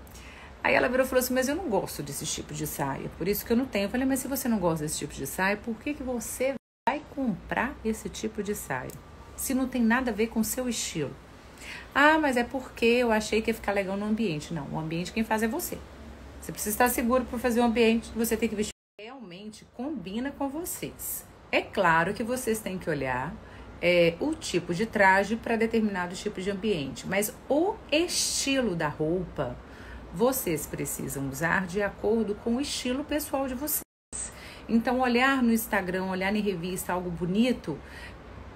Aí ela virou e falou assim: Mas eu não gosto desse tipo de saia, por isso que eu não tenho. Eu falei: Mas se você não gosta desse tipo de saia, por que, que você vai comprar esse tipo de saia? Se não tem nada a ver com o seu estilo. Ah, mas é porque eu achei que ia ficar legal no ambiente. Não, o ambiente quem faz é você. Você precisa estar seguro para fazer o ambiente, você tem que vestir. Realmente combina com vocês. É claro que vocês têm que olhar é, o tipo de traje para determinado tipo de ambiente, mas o estilo da roupa vocês precisam usar de acordo com o estilo pessoal de vocês. Então, olhar no Instagram, olhar em revista algo bonito,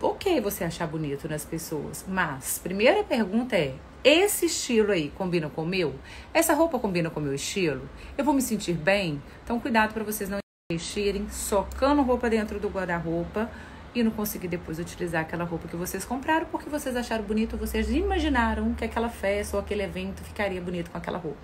ok você achar bonito nas pessoas, mas primeira pergunta é: esse estilo aí combina com o meu? Essa roupa combina com o meu estilo? Eu vou me sentir bem? Então, cuidado para vocês não investirem socando roupa dentro do guarda-roupa e não conseguir depois utilizar aquela roupa que vocês compraram porque vocês acharam bonito, vocês imaginaram que aquela festa ou aquele evento ficaria bonito com aquela roupa,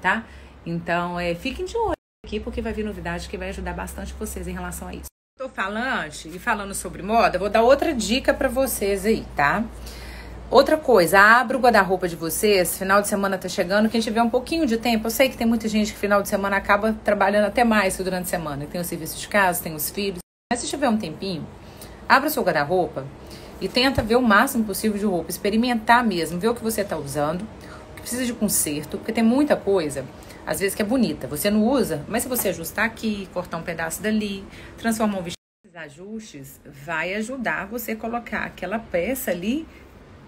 tá? Então, é, fiquem de olho aqui porque vai vir novidade que vai ajudar bastante vocês em relação a isso. Tô falando e falando sobre moda, vou dar outra dica para vocês aí, tá? Outra coisa, abra o guarda-roupa de vocês. Final de semana tá chegando. Quem tiver um pouquinho de tempo, eu sei que tem muita gente que final de semana acaba trabalhando até mais que durante a semana. Tem o serviço de casa, tem os filhos. Mas se tiver um tempinho, Abra o seu guarda-roupa e tenta ver o máximo possível de roupa, experimentar mesmo, ver o que você está usando, o que precisa de conserto, porque tem muita coisa, às vezes que é bonita, você não usa, mas se você ajustar aqui, cortar um pedaço dali, transformar um vestido, ajustes, vai ajudar você a colocar aquela peça ali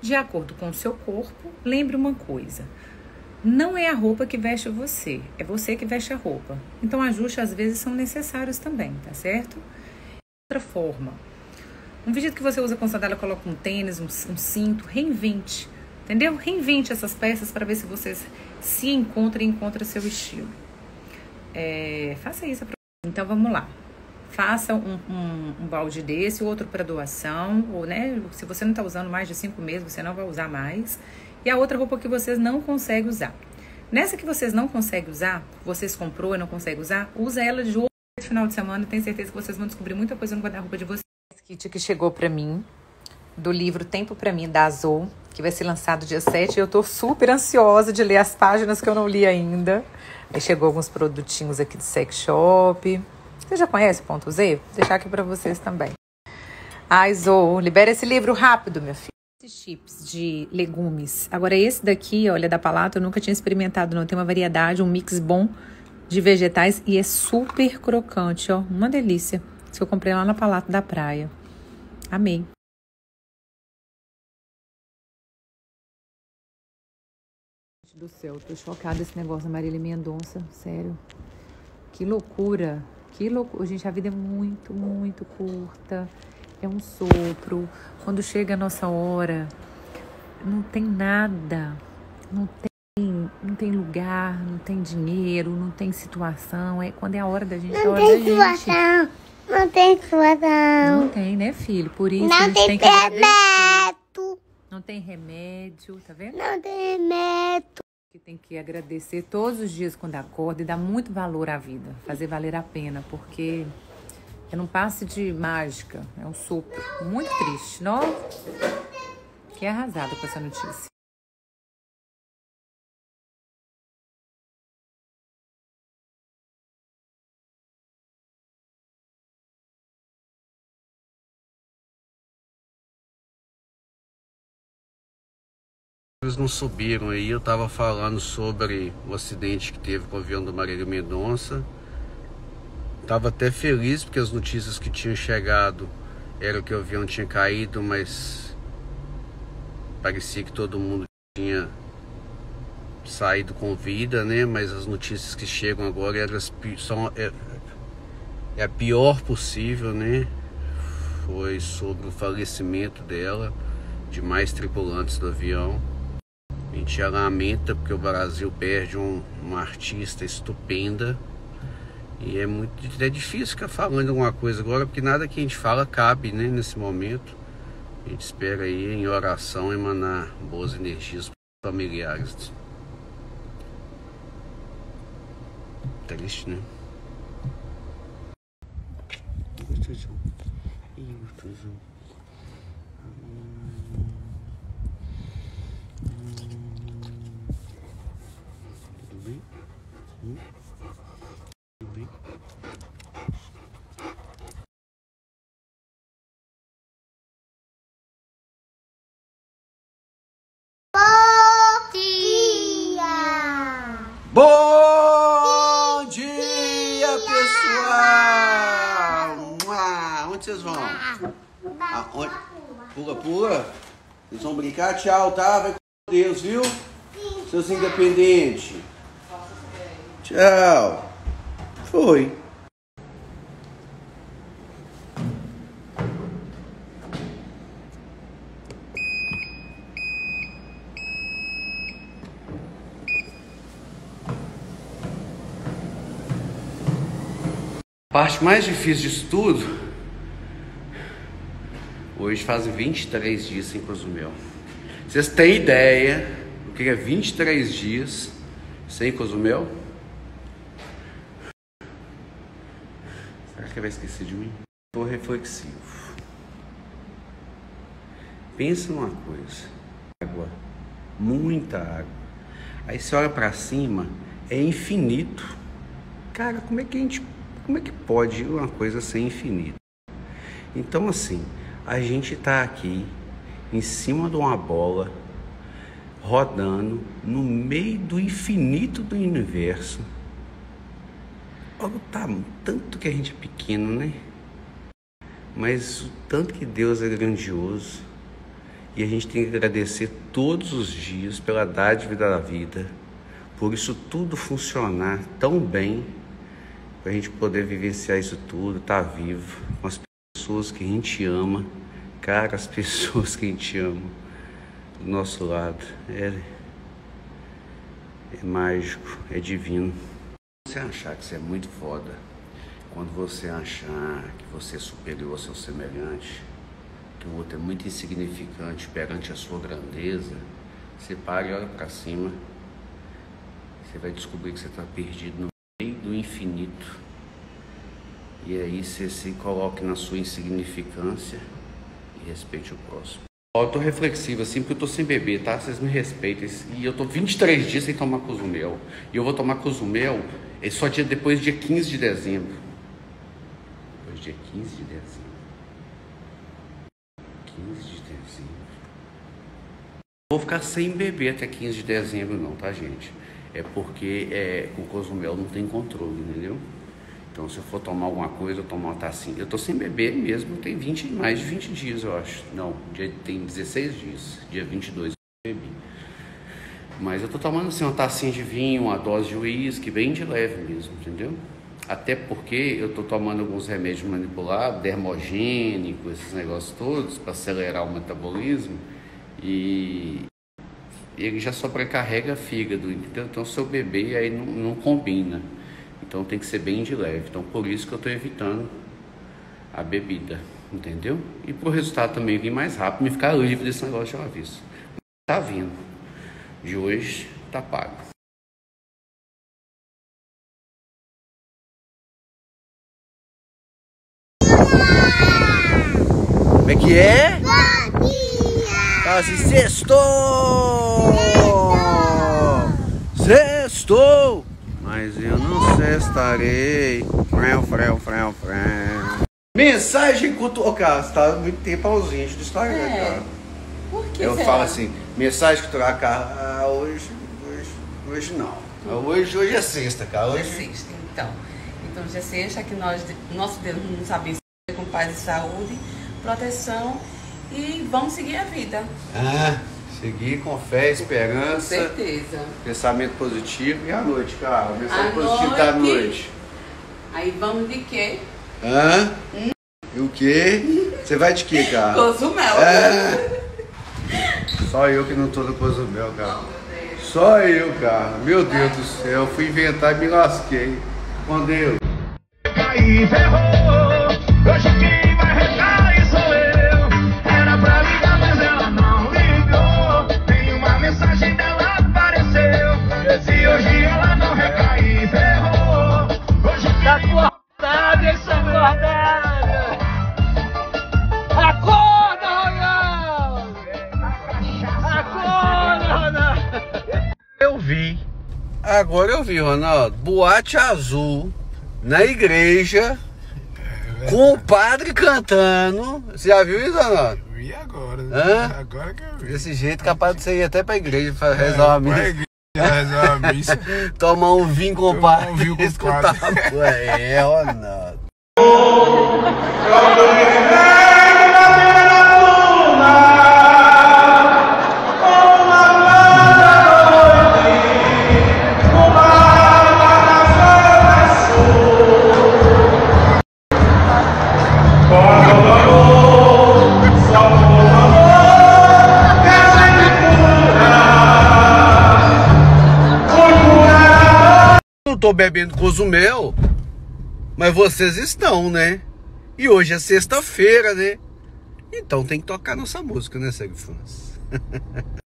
de acordo com o seu corpo. Lembre uma coisa, não é a roupa que veste você, é você que veste a roupa. Então ajustes às vezes são necessários também, tá certo? Outra forma, um vestido que você usa com sandália, coloca um tênis, um, um cinto, reinvente. Entendeu? Reinvente essas peças para ver se vocês se encontram e encontram seu estilo. É, faça isso. Então vamos lá. Faça um, um, um balde desse, outro para doação, ou né, se você não está usando mais de cinco meses, você não vai usar mais. E a outra roupa que vocês não conseguem usar. Nessa que vocês não conseguem usar, vocês comprou e não conseguem usar, usa ela de outro final de semana. Tenho certeza que vocês vão descobrir muita coisa no guarda-roupa de vocês kit que chegou para mim, do livro Tempo para mim, da Azul, que vai ser lançado dia 7. E eu tô super ansiosa de ler as páginas que eu não li ainda. Aí chegou alguns produtinhos aqui do Sex Shop. Você já conhece Ponto Z? Vou deixar aqui para vocês também. Ai, Zou, libera esse livro rápido, meu filho. Esses chips de legumes. Agora, esse daqui, olha, da Palato, eu nunca tinha experimentado, não. Tem uma variedade, um mix bom de vegetais e é super crocante, ó. Uma delícia que eu comprei lá na Palato da Praia. Amei. do céu, tô chocada esse negócio da Marília Mendonça, sério. Que loucura, que loucura. Gente, a vida é muito, muito curta. É um sopro. Quando chega a nossa hora, não tem nada. Não tem, não tem lugar, não tem dinheiro, não tem situação. É quando é a hora da gente, não é a hora tem da gente. situação. Não tem situação. Não tem, né, filho? Por isso Não a gente tem tem que remédio. Não tem remédio, tá vendo? Não tem remédio. Que tem que agradecer todos os dias quando acorda e dar muito valor à vida, fazer valer a pena, porque é um passe de mágica, é um sopro. Muito triste. Não? Fiquei arrasada com essa notícia. Eles não subiram aí, eu tava falando sobre o acidente que teve com o avião do Marília Mendonça. Tava até feliz porque as notícias que tinham chegado eram que o avião tinha caído, mas parecia que todo mundo tinha saído com vida, né? Mas as notícias que chegam agora eram são é, é a pior possível, né? Foi sobre o falecimento dela, de mais tripulantes do avião. A gente lamenta porque o Brasil perde um, uma artista estupenda. E é muito é difícil ficar falando alguma coisa agora, porque nada que a gente fala cabe né, nesse momento. A gente espera aí em oração emanar boas energias familiares. Triste, né? Gostosão. Ih, gostosão. Tudo bem? Bom dia! Bom dia, pessoal! Mua! Onde vocês vão? Aonde? Pula, pula. Vocês vão brincar? Tchau, tá? Vai com Deus, viu? Seus independentes. Tchau. Foi. A parte mais difícil disso tudo. Hoje fazem 23 dias sem Cozumel. Vocês têm ideia do que é 23 dias sem Cozumel? Será que vai esquecer de mim? Estou reflexivo. Pensa numa coisa: água, muita água. Aí você olha para cima, é infinito. Cara, como é que a gente, como é que pode uma coisa ser infinita? Então assim, a gente está aqui em cima de uma bola rodando no meio do infinito do universo. Olha o tamanho, tanto que a gente é pequeno, né? Mas o tanto que Deus é grandioso. E a gente tem que agradecer todos os dias pela dádiva da vida, por isso tudo funcionar tão bem, para a gente poder vivenciar isso tudo, estar tá vivo, com as pessoas que a gente ama, cara, as pessoas que a gente ama do nosso lado. É, é mágico, é divino. Você achar que você é muito foda, quando você achar que você é superior ao seu semelhante, que o outro é muito insignificante perante a sua grandeza, você para e olha para cima, você vai descobrir que você está perdido no meio do infinito. E aí você se coloque na sua insignificância e respeite o próximo. Eu tô reflexivo assim porque eu tô sem beber, tá? Vocês me respeitem. E eu tô 23 dias sem tomar Cozumel. E eu vou tomar Cozumel é só dia, depois dia 15 de dezembro. Depois dia 15 de dezembro. 15 de dezembro. Vou ficar sem beber até 15 de dezembro não, tá gente? É porque é, com Cozumel não tem controle, entendeu? Então se eu for tomar alguma coisa, eu tomar uma tacinha. Eu tô sem beber mesmo, tem 20, mais de 20 dias, eu acho. Não, dia, tem 16 dias. Dia 22 eu bebi. Mas eu tô tomando assim uma tacinha de vinho, uma dose de uísque, bem de leve mesmo, entendeu? Até porque eu tô tomando alguns remédios manipulados, dermogênico, esses negócios todos, para acelerar o metabolismo. E ele já sobrecarrega fígado, então, então se eu beber aí não, não combina. Então tem que ser bem de leve. Então por isso que eu estou evitando a bebida, entendeu? E pro resultado também vir mais rápido, me ficar livre desse negócio de vez. Tá vindo. De hoje tá pago. Como é que é? Bom dia! Quase sextou! Sextou! Mas eu não cestarei. Frão, frão, frão, frão. Mensagem cultural. Cara, você tá muito tempo ausente do Instagram, É. cara. Por que Eu será? falo assim, mensagem cultural, cara, ah, hoje, hoje, hoje não. Hoje, hoje é sexta, cara. Hoje é Hoje. sexta, então. Então, dia sexta, que nós, nosso Deus nos abençoe com paz e saúde, proteção e vamos seguir a vida. Ah, seguir com fé, Com esperança, certeza. pensamento positivo e à noite, cara. À Pensamento positivo da noite. noite. Aí vamos de quê? Hã? E o quê? Você vai de quê, cara? Cozumel. É. Só eu que não tô no Cozumel, cara. Só eu, cara. Meu Deus do céu, eu fui inventar e me lasquei. Com Deus. Aí ferrou, Acorda, Ronaldo! Acorda, Ronaldo! Eu vi. Agora eu vi, Ronaldo. Boate azul. na igreja, com o padre cantando. Você já viu isso, Ronaldo? E agora? Hã? Agora que eu vi. Desse jeito, capaz de você ir até pra igreja pra rezar uma Pra missa. igreja, rezar uma missa. Tomar um vinho com o Tomar padre. um vinho com o padre. É, Ronaldo. Não tô bebendo cozumel, mas vocês estão, né? E hoje é sexta-feira, né? Então tem que tocar nossa música, né, Segue Fãs?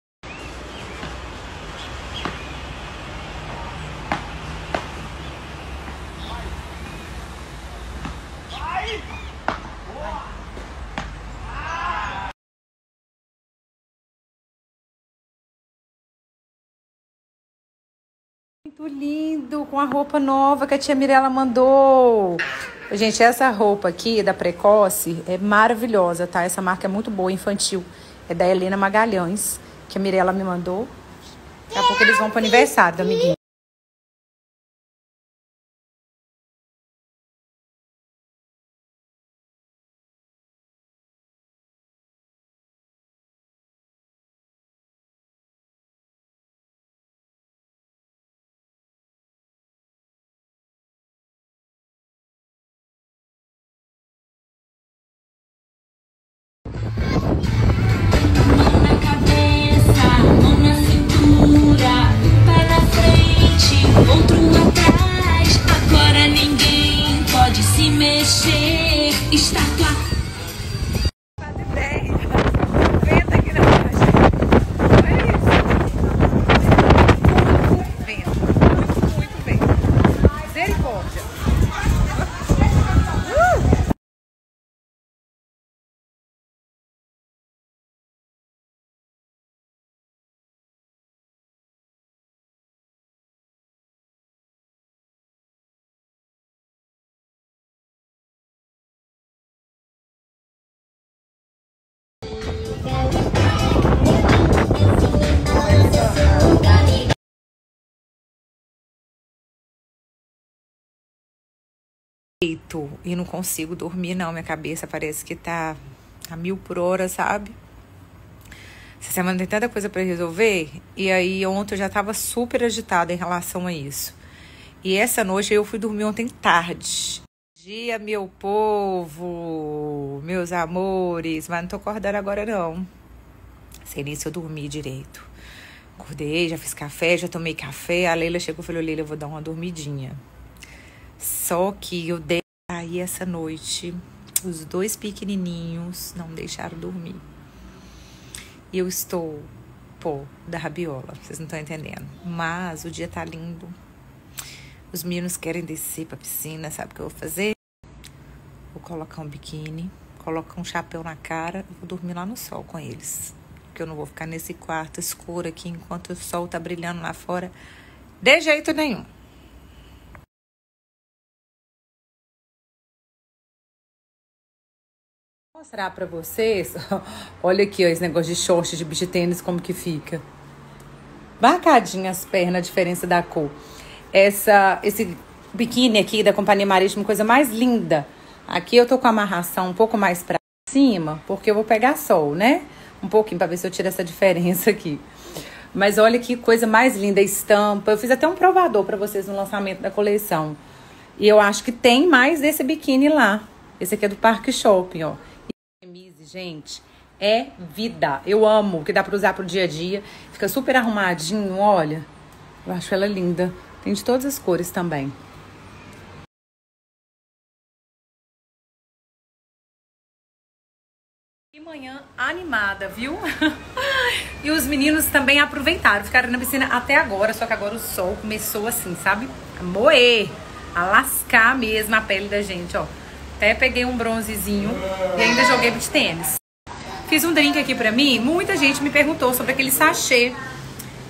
Muito lindo, com a roupa nova que a tia Mirella mandou. Gente, essa roupa aqui da Precoce é maravilhosa, tá? Essa marca é muito boa, infantil. É da Helena Magalhães, que a Mirella me mandou. Daqui a pouco eles vão pro aniversário do amiguinho. Deito e não consigo dormir, não. Minha cabeça parece que tá a mil por hora, sabe? Essa semana tem tanta coisa pra resolver. E aí, ontem eu já tava super agitada em relação a isso. E essa noite eu fui dormir ontem tarde. Dia, meu povo, meus amores. Mas não tô acordando agora, não. Sei nem se eu dormi direito. Acordei, já fiz café, já tomei café. A Leila chegou e falou: Leila, eu vou dar uma dormidinha. Só que eu dei aí essa noite. Os dois pequenininhos não deixaram dormir. E eu estou, pô, da rabiola. Vocês não estão entendendo. Mas o dia tá lindo. Os meninos querem descer pra piscina. Sabe o que eu vou fazer? Vou colocar um biquíni, colocar um chapéu na cara e vou dormir lá no sol com eles. Porque eu não vou ficar nesse quarto escuro aqui enquanto o sol tá brilhando lá fora. De jeito nenhum. Mostrar pra vocês. Olha aqui, ó, esse negócio de short de beach tênis, como que fica. Marcadinha as pernas, a diferença da cor. Essa, esse biquíni aqui da Companhia Marítima, coisa mais linda. Aqui eu tô com a amarração um pouco mais pra cima, porque eu vou pegar sol, né? Um pouquinho pra ver se eu tiro essa diferença aqui. Mas olha que coisa mais linda, estampa. Eu fiz até um provador pra vocês no lançamento da coleção. E eu acho que tem mais desse biquíni lá. Esse aqui é do Parque Shopping, ó. E Chemise, gente, é vida. Eu amo, que dá pra usar pro dia a dia. Fica super arrumadinho, olha. Eu acho ela linda. Tem de todas as cores também. Que manhã animada, viu? e os meninos também aproveitaram, ficaram na piscina até agora, só que agora o sol começou assim, sabe? A moer, a lascar mesmo a pele da gente, ó. Até peguei um bronzezinho e ainda joguei de tênis. Fiz um drink aqui pra mim, muita gente me perguntou sobre aquele sachê.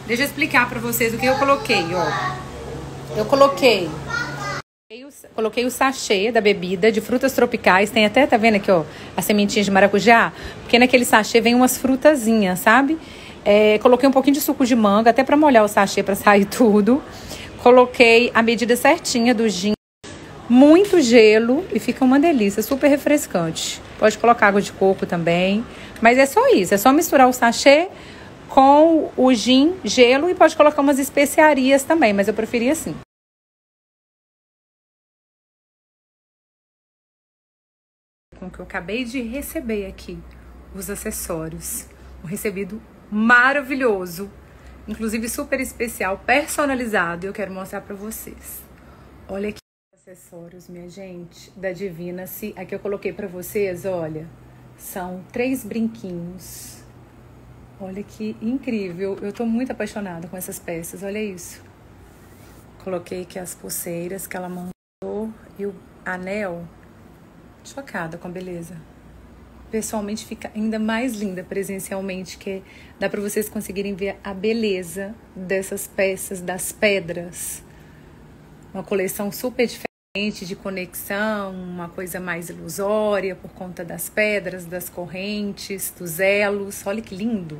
Deixa eu explicar pra vocês o que eu coloquei, ó. Eu coloquei Coloquei o sachê da bebida de frutas tropicais. Tem até, tá vendo aqui, ó, as sementinhas de maracujá? Porque naquele sachê vem umas frutazinhas, sabe? É, coloquei um pouquinho de suco de manga, até para molhar o sachê para sair tudo. Coloquei a medida certinha do gin, muito gelo e fica uma delícia, super refrescante. Pode colocar água de coco também, mas é só isso, é só misturar o sachê com o gin, gelo e pode colocar umas especiarias também, mas eu preferi assim. Com o que eu acabei de receber aqui, os acessórios. Um recebido maravilhoso, inclusive super especial, personalizado. Eu quero mostrar para vocês. Olha aqui acessórios, minha gente, da Divina-se. Aqui eu coloquei para vocês, olha, são três brinquinhos. Olha que incrível. Eu tô muito apaixonada com essas peças, olha isso. Coloquei aqui as pulseiras que ela mandou e o anel. Chocada com a beleza pessoalmente fica ainda mais linda presencialmente, que dá para vocês conseguirem ver a beleza dessas peças, das pedras. Uma coleção super diferente de conexão, uma coisa mais ilusória por conta das pedras, das correntes, dos elos. Olha que lindo!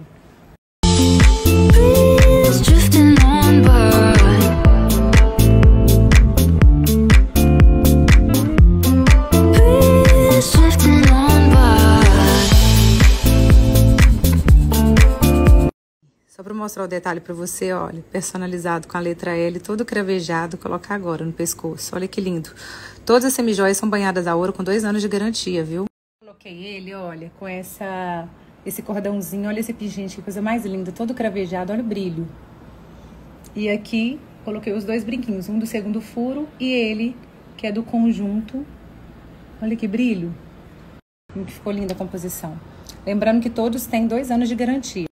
Só para mostrar o detalhe para você, olha, personalizado com a letra L, todo cravejado, colocar agora no pescoço. Olha que lindo. Todas as semijoias são banhadas a ouro com dois anos de garantia, viu? Coloquei ele, olha, com essa esse cordãozinho, olha esse pingente, que coisa mais linda, todo cravejado, olha o brilho. E aqui coloquei os dois brinquinhos, um do segundo furo e ele, que é do conjunto. Olha que brilho. Que ficou linda a composição. Lembrando que todos têm dois anos de garantia.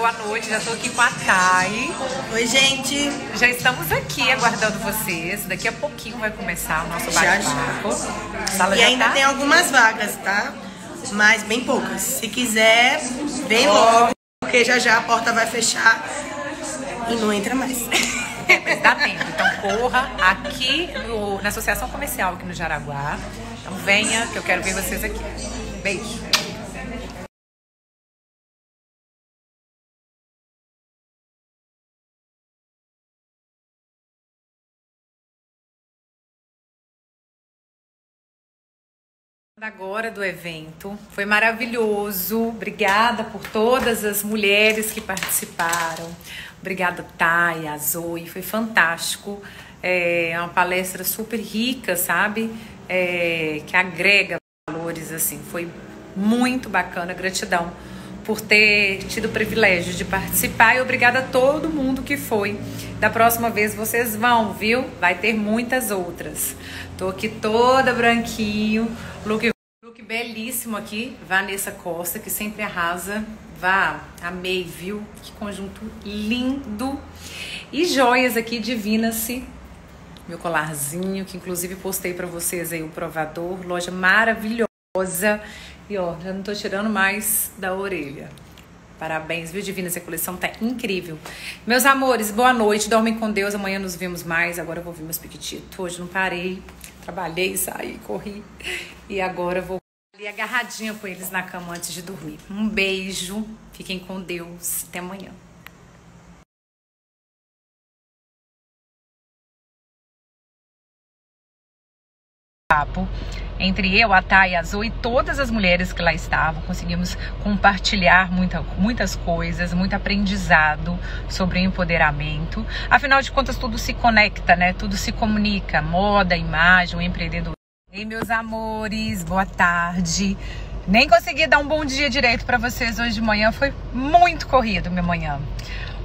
Boa noite. Já estou aqui com a Thay. Oi, gente. Já estamos aqui aguardando vocês. Daqui a pouquinho vai começar o nosso bate-papo. E ainda tá- tem algumas vagas, tá? Mas bem poucas. Se quiser, vem logo, porque já já a porta vai fechar e não entra mais. Mas dá tempo. Então corra aqui no- na Associação Comercial aqui no Jaraguá. Então venha, que eu quero ver vocês aqui. Beijo. Agora do evento. Foi maravilhoso. Obrigada por todas as mulheres que participaram. Obrigada, Thay, Zoe. Foi fantástico. É uma palestra super rica, sabe? É, que agrega valores, assim. Foi muito bacana. Gratidão por ter tido o privilégio de participar e obrigada a todo mundo que foi. Da próxima vez vocês vão, viu? Vai ter muitas outras. Tô aqui toda branquinho, look, look belíssimo aqui, Vanessa Costa, que sempre arrasa. Vá, amei, viu? Que conjunto lindo. E joias aqui, divina-se. Meu colarzinho, que inclusive postei para vocês aí o provador, loja maravilhosa. E ó, já não tô tirando mais da orelha. Parabéns, viu, Divina? Essa coleção tá incrível. Meus amores, boa noite. Dormem com Deus. Amanhã nos vemos mais. Agora eu vou ver meus piquititos. Hoje não parei. Trabalhei, saí, corri. E agora vou ali agarradinha com eles na cama antes de dormir. Um beijo. Fiquem com Deus. Até amanhã. Papo entre eu, a Thay, a Zoe e todas as mulheres que lá estavam. Conseguimos compartilhar muita, muitas coisas, muito aprendizado sobre empoderamento. Afinal de contas, tudo se conecta, né? Tudo se comunica. Moda, imagem, o empreendedor. Ei, meus amores, boa tarde. Nem consegui dar um bom dia direito para vocês hoje de manhã. Foi muito corrido minha manhã.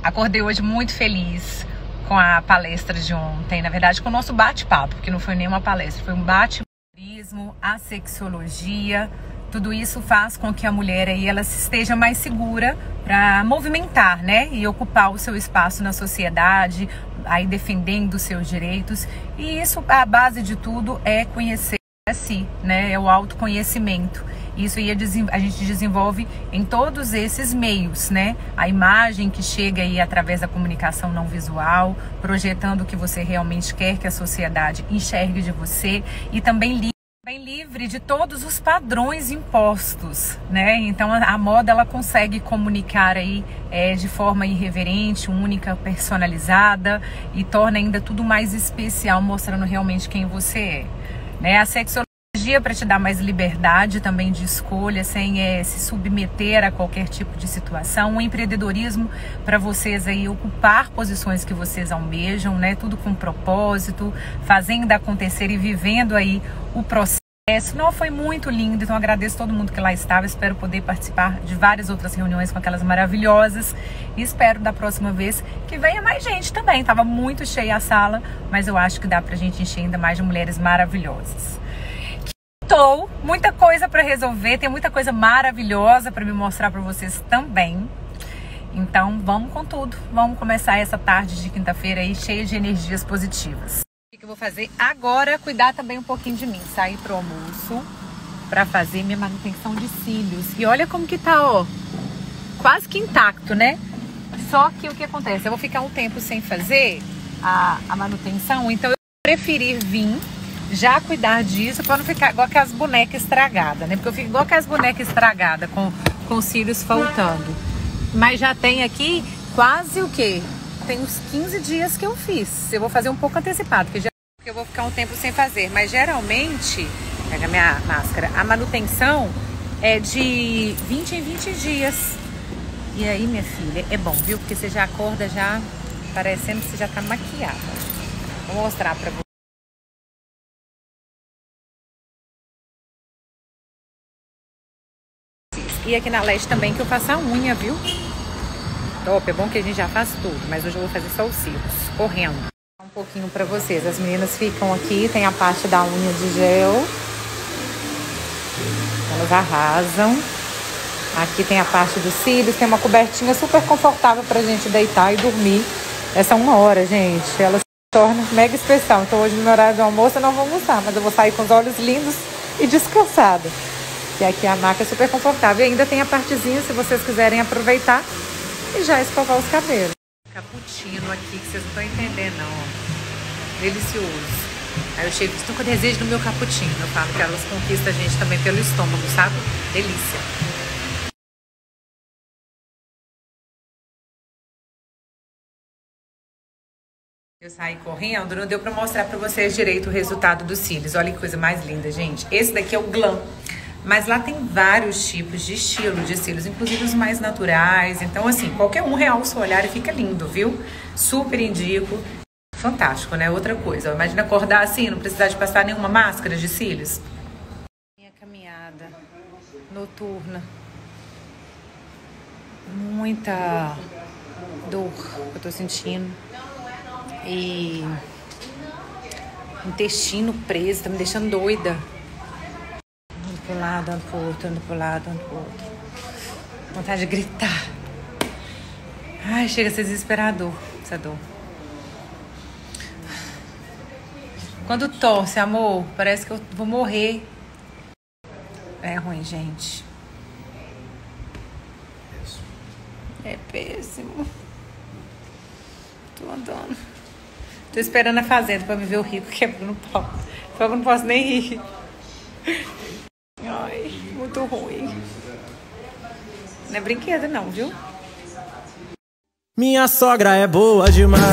Acordei hoje muito feliz com a palestra de ontem, na verdade com o nosso bate-papo, porque não foi nenhuma palestra, foi um bate-papo, a sexologia, tudo isso faz com que a mulher aí ela esteja mais segura para movimentar, né, e ocupar o seu espaço na sociedade, aí defendendo seus direitos. E isso a base de tudo é conhecer a si, né, é o autoconhecimento. Isso aí a gente desenvolve em todos esses meios, né? A imagem que chega aí através da comunicação não visual, projetando o que você realmente quer que a sociedade enxergue de você e também bem livre de todos os padrões impostos, né? Então a, moda ela consegue comunicar aí é, de forma irreverente, única, personalizada e torna ainda tudo mais especial, mostrando realmente quem você é, né? A sexologia para te dar mais liberdade também de escolha, sem é, se submeter a qualquer tipo de situação, o empreendedorismo para vocês aí ocupar posições que vocês almejam, né? Tudo com propósito, fazendo acontecer e vivendo aí o processo. Não foi muito lindo, então agradeço todo mundo que lá estava. Espero poder participar de várias outras reuniões com aquelas maravilhosas. E espero da próxima vez que venha mais gente também. Tava muito cheia a sala, mas eu acho que dá pra gente encher ainda mais de mulheres maravilhosas. Estou muita coisa para resolver, tem muita coisa maravilhosa para me mostrar para vocês também. Então vamos com tudo. Vamos começar essa tarde de quinta-feira aí cheia de energias positivas. O que eu vou fazer agora? Cuidar também um pouquinho de mim. Sair pro almoço para fazer minha manutenção de cílios. E olha como que tá, ó. Quase que intacto, né? Só que o que acontece? Eu vou ficar um tempo sem fazer a, a manutenção, então eu preferi vir já cuidar disso para não ficar igual as bonecas estragadas, né? Porque eu fico igual as bonecas estragadas com, com os cílios faltando. Mas já tem aqui quase o quê? tem uns 15 dias que eu fiz. Eu vou fazer um pouco antecipado, porque já eu vou ficar um tempo sem fazer. Mas geralmente, pega minha máscara, a manutenção é de 20 em 20 dias. E aí, minha filha, é bom, viu? Porque você já acorda já parecendo que você já tá maquiada. Vou mostrar pra você. E aqui na Leste também que eu faço a unha, viu? top. É bom que a gente já faz tudo, mas hoje eu vou fazer só os cílios, correndo. Um pouquinho pra vocês. As meninas ficam aqui, tem a parte da unha de gel. Elas arrasam. Aqui tem a parte dos cílios, tem uma cobertinha super confortável pra gente deitar e dormir. Essa uma hora, gente. Ela se torna mega especial. Então hoje no meu horário do almoço eu não vou almoçar, mas eu vou sair com os olhos lindos e descansada. E aqui a maca é super confortável. E ainda tem a partezinha, se vocês quiserem aproveitar, e já escovar os cabelos. Cappuccino aqui, que vocês não estão entendendo, não. Delicioso. Aí eu chego, estou com desejo do meu cappuccino. Eu falo que elas conquistam a gente também pelo estômago, sabe? Delícia. Eu saí correndo, não deu pra mostrar pra vocês direito o resultado dos cílios. Olha que coisa mais linda, gente. Esse daqui é o Glam. Mas lá tem vários tipos de estilo de cílios, inclusive os mais naturais. Então, assim, qualquer um realça o olhar e fica lindo, viu? Super indico. Fantástico, né? Outra coisa. Imagina acordar assim, não precisar de passar nenhuma máscara de cílios. Minha caminhada noturna. Muita dor que eu tô sentindo. E intestino preso, tá me deixando doida pro lado, ando pro outro, ando lado, ando outro. Vontade de gritar. Ai, chega a ser desesperador essa dor. Quando torce, amor, parece que eu vou morrer. É ruim, gente. É péssimo. Tô andando. Tô esperando a fazenda pra me ver o rico quebrando pau. Só que eu não posso nem rir muito ruim. Não é brinquedo não, viu? Minha sogra é boa demais.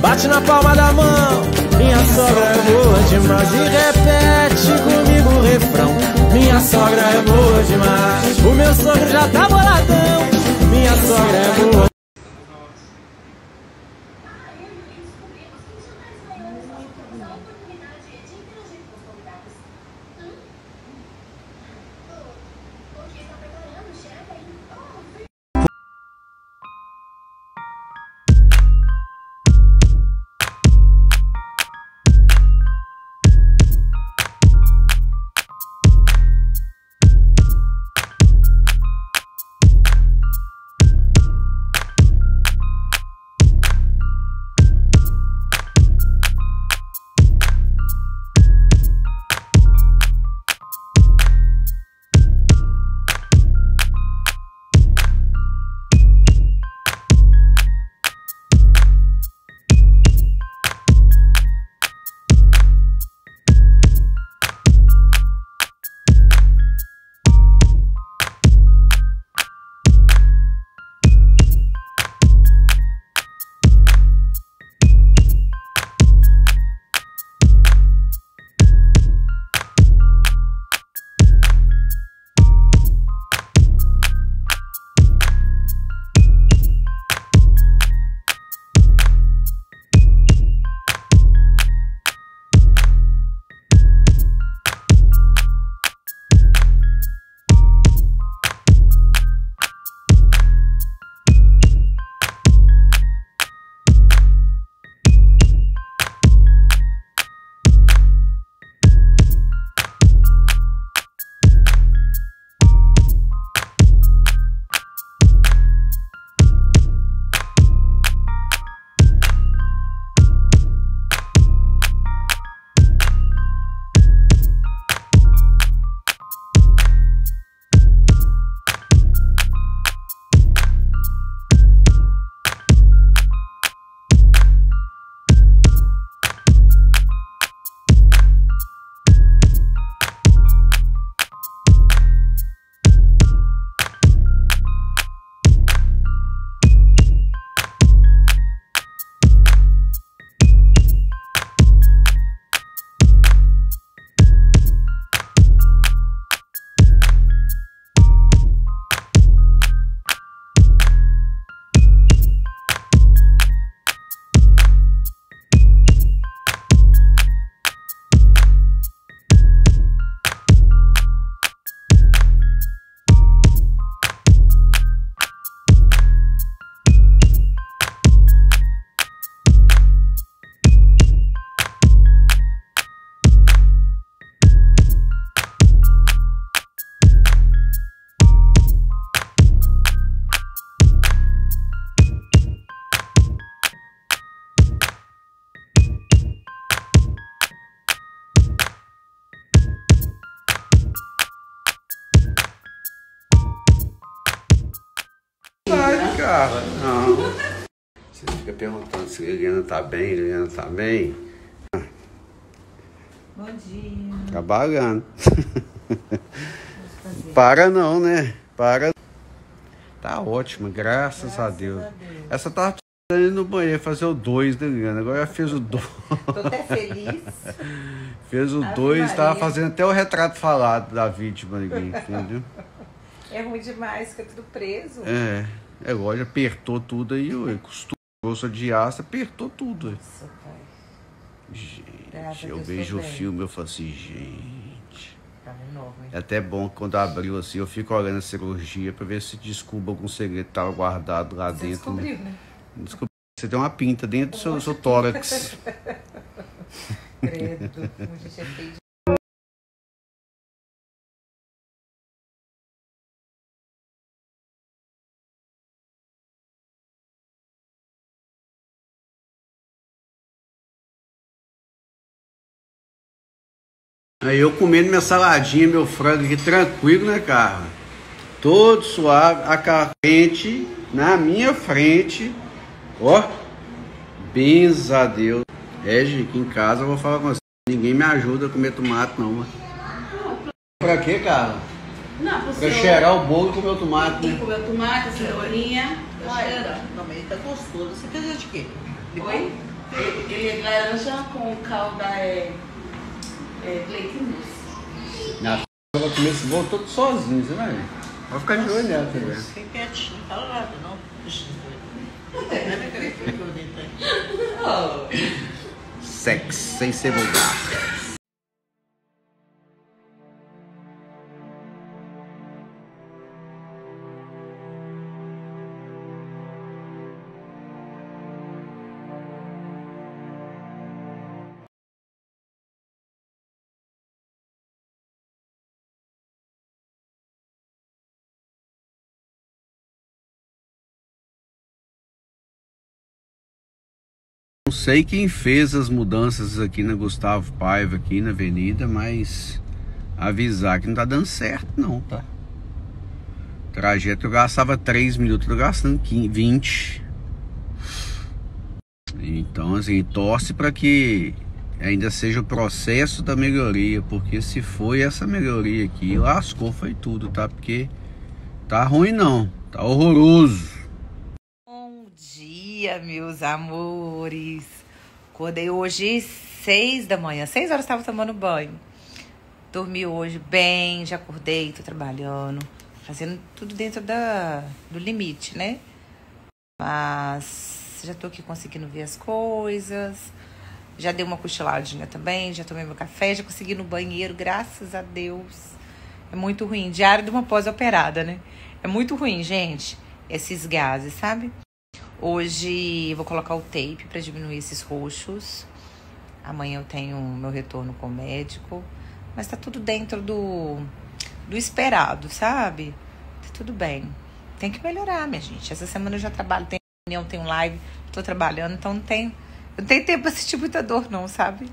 Bate na palma da mão. Minha sogra é boa demais. E repete comigo o refrão. Minha sogra é boa demais. O meu sogro já tá boladão. Minha sogra é boa Carla. Não. Você fica perguntando se a Eliana tá bem, a Eliana tá bem. Bom dia. Trabalhando. Para não, né? Para. Tá ótimo, graças, a, Deus. Essa tava indo no banheiro fazer o 2 da Eliana. Agora já fez o 2. Tô até feliz. Fez o Ave 2, tava fazendo até o retrato falado da vítima, ninguém, entendeu? É ruim demais, fica tudo preso. É, é lógico, apertou tudo aí, ué, costurou sua de aço, apertou tudo. Nossa, pai. Gente, eu vejo o filme eu falo assim, gente. Tá enorme. É até bom que quando abriu assim, eu fico olhando a cirurgia pra ver se descubra algum segredo que tava guardado lá Você dentro. descobriu, né? Desculpa, você tem uma pinta dentro do seu, seu tórax. Credo. A gente é feio Aí eu comendo minha saladinha, meu frango aqui tranquilo, né, Carla? Todo suave, a carla quente na minha frente. Ó, benza a Deus. É, gente, aqui em casa eu vou falar com você. Ninguém me ajuda a comer tomate, não. mano. Pra quê, Carla? Não, pro Pra senhor. cheirar o bolo e comer o tomate, né? comer o tomate, a cenourinha. Tá cheirando. Não, mas ele tá gostoso. Você fez de quê? Oi? Ele ele é laranja com calda é, é leite mousse. Minha filha vai comer esse bolo todo sozinho, você vai ver. Vai ficar de olho nela, filha. Fiquei quietinho, não fala nada, não. Sexo sem ser vulgar. Não sei quem fez as mudanças aqui na Gustavo Paiva, aqui na avenida, mas avisar que não tá dando certo não, tá? Trajeto eu gastava 3 minutos, tô gastando 15, 20. Então, assim, torce para que ainda seja o processo da melhoria, porque se foi essa melhoria aqui, lascou foi tudo, tá? Porque tá ruim não, tá horroroso. Dia, meus amores. Acordei hoje seis da manhã. Seis horas estava tomando banho. Dormi hoje bem, já acordei, tô trabalhando, fazendo tudo dentro da, do limite, né? Mas já tô aqui conseguindo ver as coisas. Já dei uma cochiladinha também, já tomei meu café, já consegui no banheiro, graças a Deus. É muito ruim. Diário de uma pós-operada, né? É muito ruim, gente, esses gases, sabe? Hoje eu vou colocar o tape para diminuir esses roxos. Amanhã eu tenho meu retorno com o médico. Mas tá tudo dentro do, do esperado, sabe? Tá tudo bem. Tem que melhorar, minha gente. Essa semana eu já trabalho, tem reunião, tem live, tô trabalhando, então não tem, não tenho tempo pra assistir muita dor, não, sabe?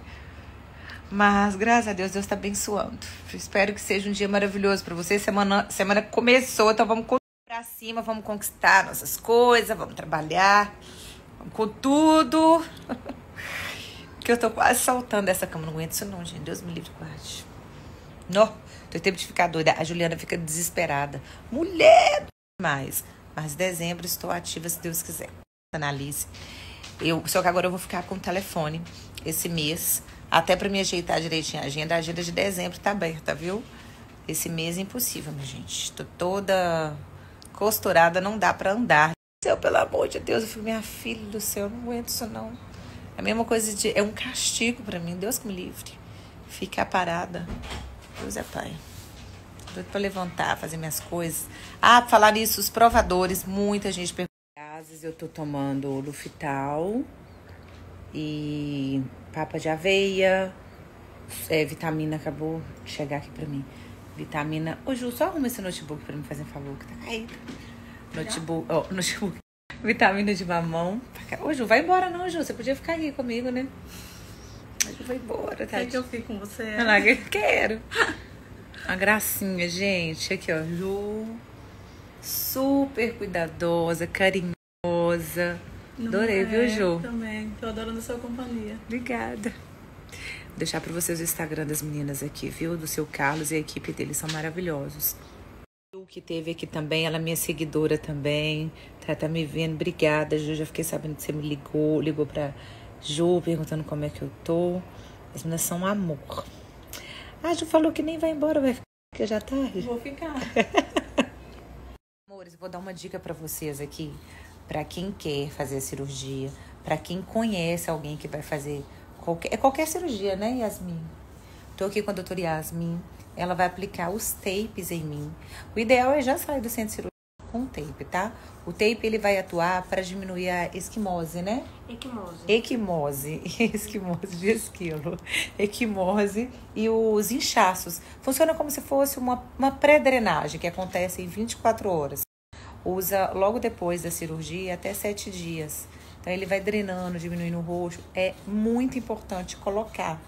Mas graças a Deus, Deus tá abençoando. Espero que seja um dia maravilhoso pra vocês. Semana, semana começou, então vamos pra cima, vamos conquistar nossas coisas, vamos trabalhar, vamos com tudo. que eu tô quase saltando dessa cama, não aguento isso não, gente. Deus me livre, guarde. Não, tô tempo de ficar doida. A Juliana fica desesperada. Mulher! Mais. Mas dezembro estou ativa, se Deus quiser. Analise. Eu, só que agora eu vou ficar com o telefone esse mês, até pra me ajeitar direitinho a agenda. A agenda de dezembro tá aberta, viu? Esse mês é impossível, minha gente. Tô toda costurada, não dá pra andar. Céu, pelo amor de Deus, eu falei, minha filha do céu, eu não aguento isso não. É a mesma coisa de. É um castigo pra mim, Deus que me livre. Ficar parada. Deus é pai. Doido pra levantar, fazer minhas coisas. Ah, falar nisso, os provadores, muita gente pergunta. Eu tô tomando Lufital e papa de aveia, é, vitamina acabou de chegar aqui pra mim. Vitamina. Ô, Ju, só arruma esse notebook pra me fazer um favor, que tá caído. Notebook, ó, notebook. Vitamina de mamão. Ô, Ju, vai embora não, Ju. Você podia ficar aqui comigo, né? A Ju vai embora, tá? Quer que eu fique com você? Não, não, eu quero. Uma gracinha, gente. Aqui, ó. Ju. super cuidadosa, carinhosa. Adorei, viu, É, Ju? Também, tô adorando a sua companhia. Obrigada. Vou deixar para vocês o Instagram das meninas aqui, viu? Do seu Carlos e a equipe deles são maravilhosos. Ju que teve aqui também, ela é minha seguidora também. Tá, tá me vendo. Obrigada, Ju. Já fiquei sabendo que você me ligou, ligou pra Ju, perguntando como é que eu tô. As meninas são um amor. Ah, Ju falou que nem vai embora, vai ficar porque já tá. Vou ficar. Amores, vou dar uma dica pra vocês aqui, Pra quem quer fazer a cirurgia, pra quem conhece alguém que vai fazer qualquer, é qualquer cirurgia, né, Yasmin? Tô aqui com a doutora Yasmin, ela vai aplicar os tapes em mim. O ideal é já sair do centro cirúrgico com tape, tá? O tape ele vai atuar para diminuir a esquimose, né? Equimose. Equimose, esquimose de esquilo, equimose e os inchaços. Funciona como se fosse uma, uma pré-drenagem que acontece em 24 horas. Usa logo depois da cirurgia até 7 dias. Então ele vai drenando, diminuindo o roxo. É muito importante colocar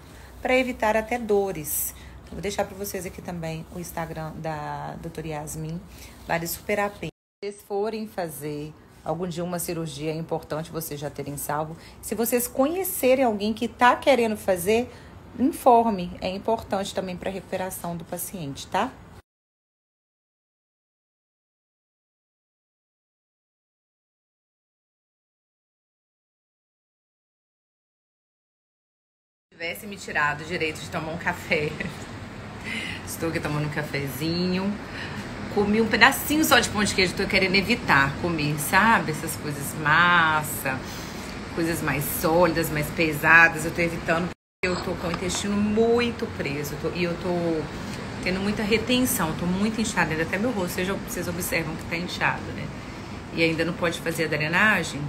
para evitar até dores. Então, vou deixar para vocês aqui também o Instagram da doutora Yasmin. Vale super a pena. Se vocês forem fazer algum dia uma cirurgia, é importante vocês já terem salvo. Se vocês conhecerem alguém que está querendo fazer, informe. É importante também para a recuperação do paciente, tá? Tivesse me tirado o direito de tomar um café. Estou aqui tomando um cafezinho. Comi um pedacinho só de pão de queijo, estou querendo evitar comer, sabe? Essas coisas massa, coisas mais sólidas, mais pesadas. Eu tô evitando porque eu tô com o intestino muito preso. tô- e eu tô tendo muita retenção, tô muito inchada. Ainda até meu rosto, vocês, observam que tá inchado, né? E ainda não pode fazer a drenagem.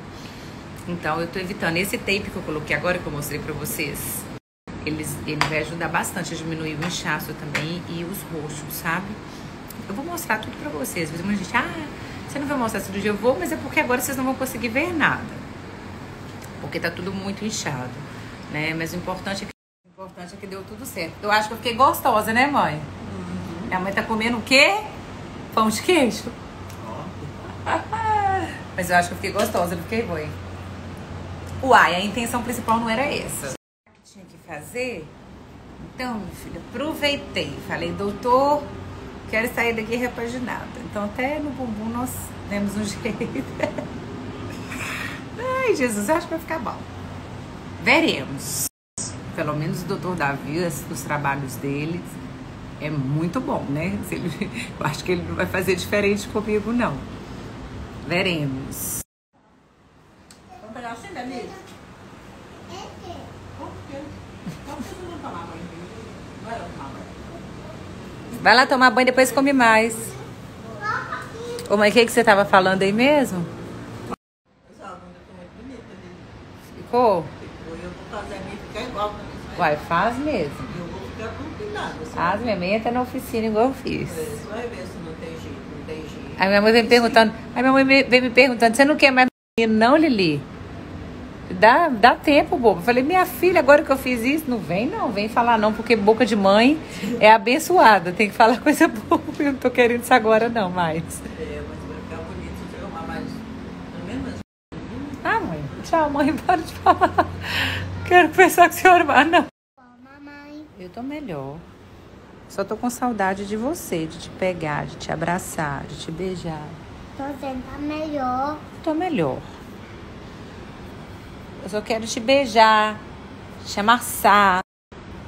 Então eu tô evitando. Esse tape que eu coloquei agora, que eu mostrei pra vocês, eles, ele vai ajudar bastante a diminuir o inchaço também e os roxos, sabe? Eu vou mostrar tudo pra vocês. Vezes muita gente, ah, você não vai mostrar essa cirurgia? Eu vou, mas é porque agora vocês não vão conseguir ver nada. Porque tá tudo muito inchado, né? Mas o importante é que, o importante é que deu tudo certo. Eu acho que eu fiquei gostosa, né, mãe? Minha mãe tá comendo o quê? Pão de queijo? Mas eu acho que eu fiquei gostosa, não fiquei ruim. Uai, a intenção principal não era essa. O que tinha que fazer? Então, minha filha, aproveitei. Falei, doutor, quero sair daqui repaginada. Então, até no bumbum nós demos um jeito. Ai, Jesus, acho que vai ficar bom. Veremos. Pelo menos o doutor Davi, os os trabalhos dele, é muito bom, né? Eu acho que ele não vai fazer diferente comigo, não. Veremos. Um pedacinho da mesa? Por quê? Por que você não tomar banho? Vai lá tomar banho. Vai lá tomar banho, depois come mais. Ô, mãe, o que, que você tava falando aí mesmo? Ficou? Ficou. Eu vou fazer a minha ficar igual. Uai, faz mesmo. Eu vou ficar com cuidado. Você Faz, minha mãe entra na oficina igual eu fiz. Vai ver se não tem jeito, não tem jeito. Aí minha mãe vem me perguntando, aí minha mãe vem me perguntando, você não quer mais menino, não, Lili? Dá, dá tempo, bobo. Falei, minha filha, agora que eu fiz isso, não vem não, vem falar não, porque boca de mãe é abençoada, tem que falar coisa boa. Eu não tô querendo isso agora não, mais. É, mas vai ficar bonito. Pelo menos Ah, mãe, tchau, mãe, para de falar. Quero conversar com a senhora, mas não. Mamãe. Eu tô melhor. Só tô com saudade de você, de te pegar, de te abraçar, de te beijar. Tô sentar melhor. Tô melhor. Eu só quero te beijar, te amassar,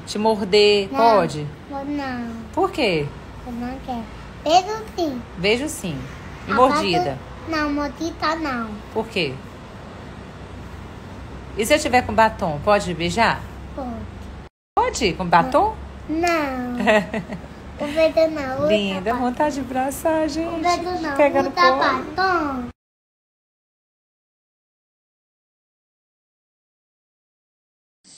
te morder. Não. Pode? Não, Por quê? eu não quero. Beijo sim. Beijo sim. E mordida? Não, mordida não. Por quê? E se eu tiver com batom, pode me beijar? Pode. Pode? Com batom? Não. O beijo não. o Linda, vontade de abraçar, O gente. beijo não. Pega o no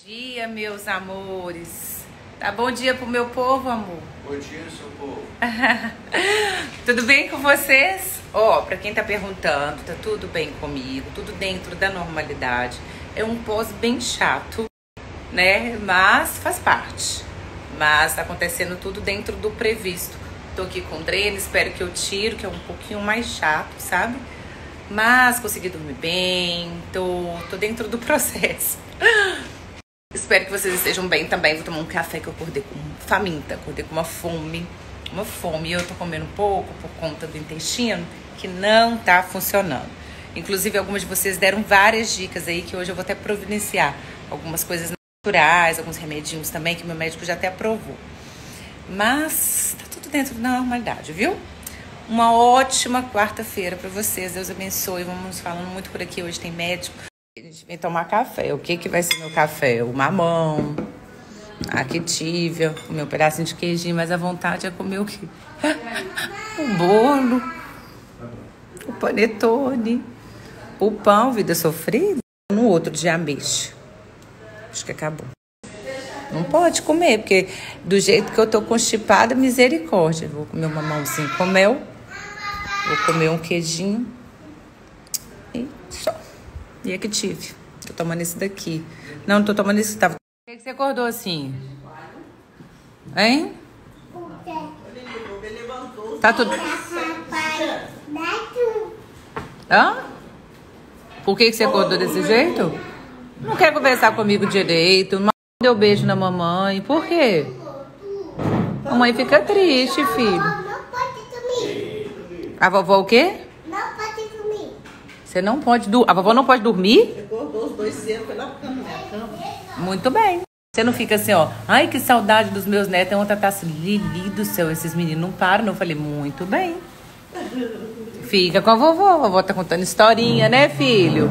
dia, meus amores. Tá bom dia pro meu povo, amor? Bom dia, seu povo. tudo bem com vocês? Ó, pra quem tá perguntando, tá tudo bem comigo, tudo dentro da normalidade. É um pós bem chato, né? Mas faz parte. Mas tá acontecendo tudo dentro do previsto. Tô aqui com dreno, espero que eu tiro, que é um pouquinho mais chato, sabe? Mas consegui dormir bem, tô, tô dentro do processo. Espero que vocês estejam bem também. Vou tomar um café que eu acordei com faminta, acordei com uma fome. Uma fome. Eu tô comendo pouco por conta do intestino que não tá funcionando. Inclusive, algumas de vocês deram várias dicas aí que hoje eu vou até providenciar. Algumas coisas naturais, alguns remedinhos também que meu médico já até aprovou. Mas tá tudo dentro da normalidade, viu? Uma ótima quarta-feira para vocês. Deus abençoe. Vamos falando muito por aqui. Hoje tem médico. A gente vem tomar café. O que que vai ser meu café? O mamão, a quitívia, comer um pedacinho de queijinho, mas a vontade é comer o quê? o bolo, o panetone, o pão, vida sofrida. No outro de ameixa. Acho que acabou. Não pode comer, porque do jeito que eu tô constipada, misericórdia. Vou comer um mamãozinho com mel. Vou comer um queijinho. E só. E é que tive. Tô tomando esse daqui. Não, não tô tomando esse tava. Por que que você acordou assim? Hein? Tá tudo. Hã? Por que, que você acordou desse jeito? Não quer conversar comigo direito. Não deu beijo na mamãe. Por quê? A mãe fica triste, filho. A vovó o quê? Você não pode dormir. A vovó não pode dormir? Acordou os dois cedo, foi lá pra cama, minha cama. Muito bem. Você não fica assim, ó. Ai, que saudade dos meus netos. Ontem tá assim, Lili do céu, esses meninos não param. Eu falei, muito bem. Fica com a vovó. A vovó tá contando historinha, né, filho?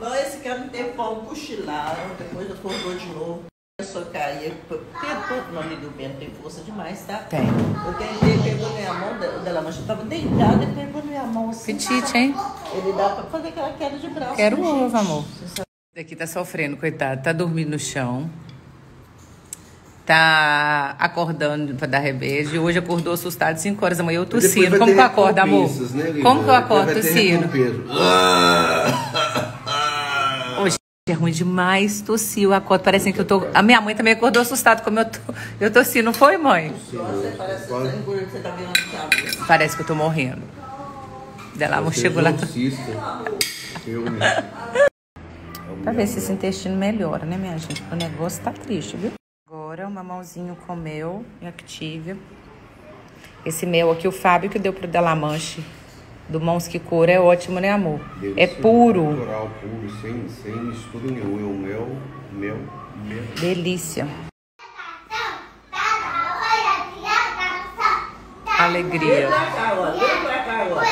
Não, esse cara não tem pão, cochilaram, depois acordou de novo. Começou a cair. Tentou, não me deu bem, tem força demais, tá? Tem. Eu tentei, pegou minha mão, o dela mancha tava deitado, ele pegou minha mão assim. Petite, hein? Ele dá pra fazer aquela queda de braço. Quero né, ovo, amor. Esse daqui tá sofrendo, coitado. Tá dormindo no chão. Tá acordando pra dar remédio. Hoje acordou assustado 5 horas da manhã. Eu tossindo. Como que eu acordo, amor? né, Como que eu acordo tossindo? É ruim demais tossir. Eu acordo. Parece que eu tô. A minha mãe também acordou assustada como eu tô. Eu tossi, não foi, mãe? Parece que tá a. Parece que eu tô morrendo. Dela, não chegou lá. Pra ver se esse intestino melhora, né, minha gente? O negócio tá triste, viu? Agora o mamãozinho comeu e Activia. Esse mel aqui, o Fábio que deu pro Delamanche, do Mãos que Cura, é ótimo, né, amor? É puro. Natural, puro, sem, sem mistura nenhuma. É o mel, mel, mel. Delícia. Alegria. Vira pra cá agora, vira pra cá agora.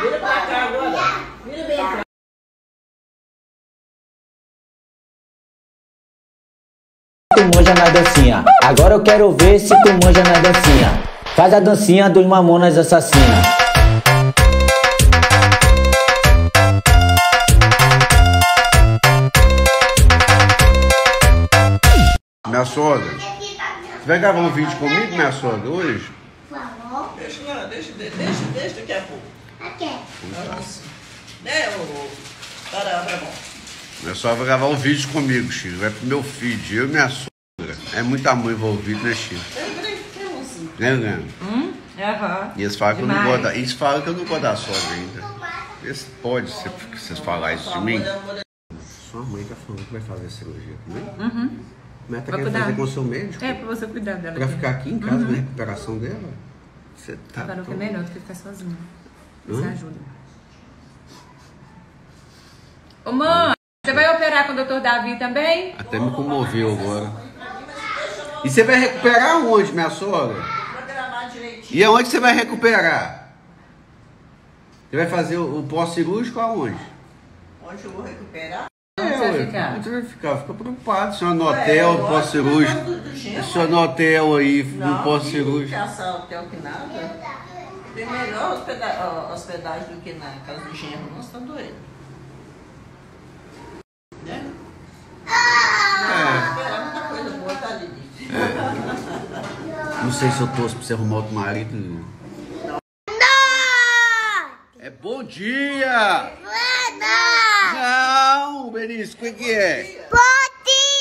Vira pra cá agora. Vira bem pra tu manja na dancinha. Agora eu quero ver se tu manja na dancinha. Faz a dancinha dos mamonas assassina. Minha sogra, você vai gravar um vídeo comigo, minha sogra, hoje? Deixa, não, deixa, deixa, deixa daqui a pouco. Aqui. Nossa. Né, ô... Para, para, bom. Minha sogra vai gravar um vídeo comigo, Chico. Vai pro meu feed, eu e minha sogra. É muito amor envolvido, né, Chico? Né, Leandro? Hum? Aham. E eles falam que eu não gosto da... Eles falam que eu não gosto da sogra ainda. Eles pode ser porque vocês falarem isso de mim. Sua mãe tá falando que vai fazer a cirurgia também? Uhum. Mas tá Vai querendo cuidar. fazer com o seu médico? É, pra você cuidar dela. Pra aqui. ficar aqui em casa Uhum. na recuperação dela? Você tá. O que é melhor do que ficar sozinha. Você ajuda. Ô, mãe, você vai operar com o doutor Davi também? Até me comoveu agora. E você vai recuperar onde, minha sogra? E aonde você vai recuperar? Você vai fazer o o pós-cirúrgico aonde? Onde eu vou recuperar? Vai ficar? Onde vai ficar? Fica preocupado. Se é no É, hotel, pós-cirúrgico. é do Genro, Se é no hotel aí, no Não, pós-cirúrgico. caçar hotel que nada. Tem melhor hospeda- hospedagem do que na casa do genro. Nós estamos doidos. Né? É. Esperar muita coisa boa, tá, Lili? Não sei se eu torço pra você arrumar outro marido. Não. É bom dia! Não, Benício, o que, é? Bom dia!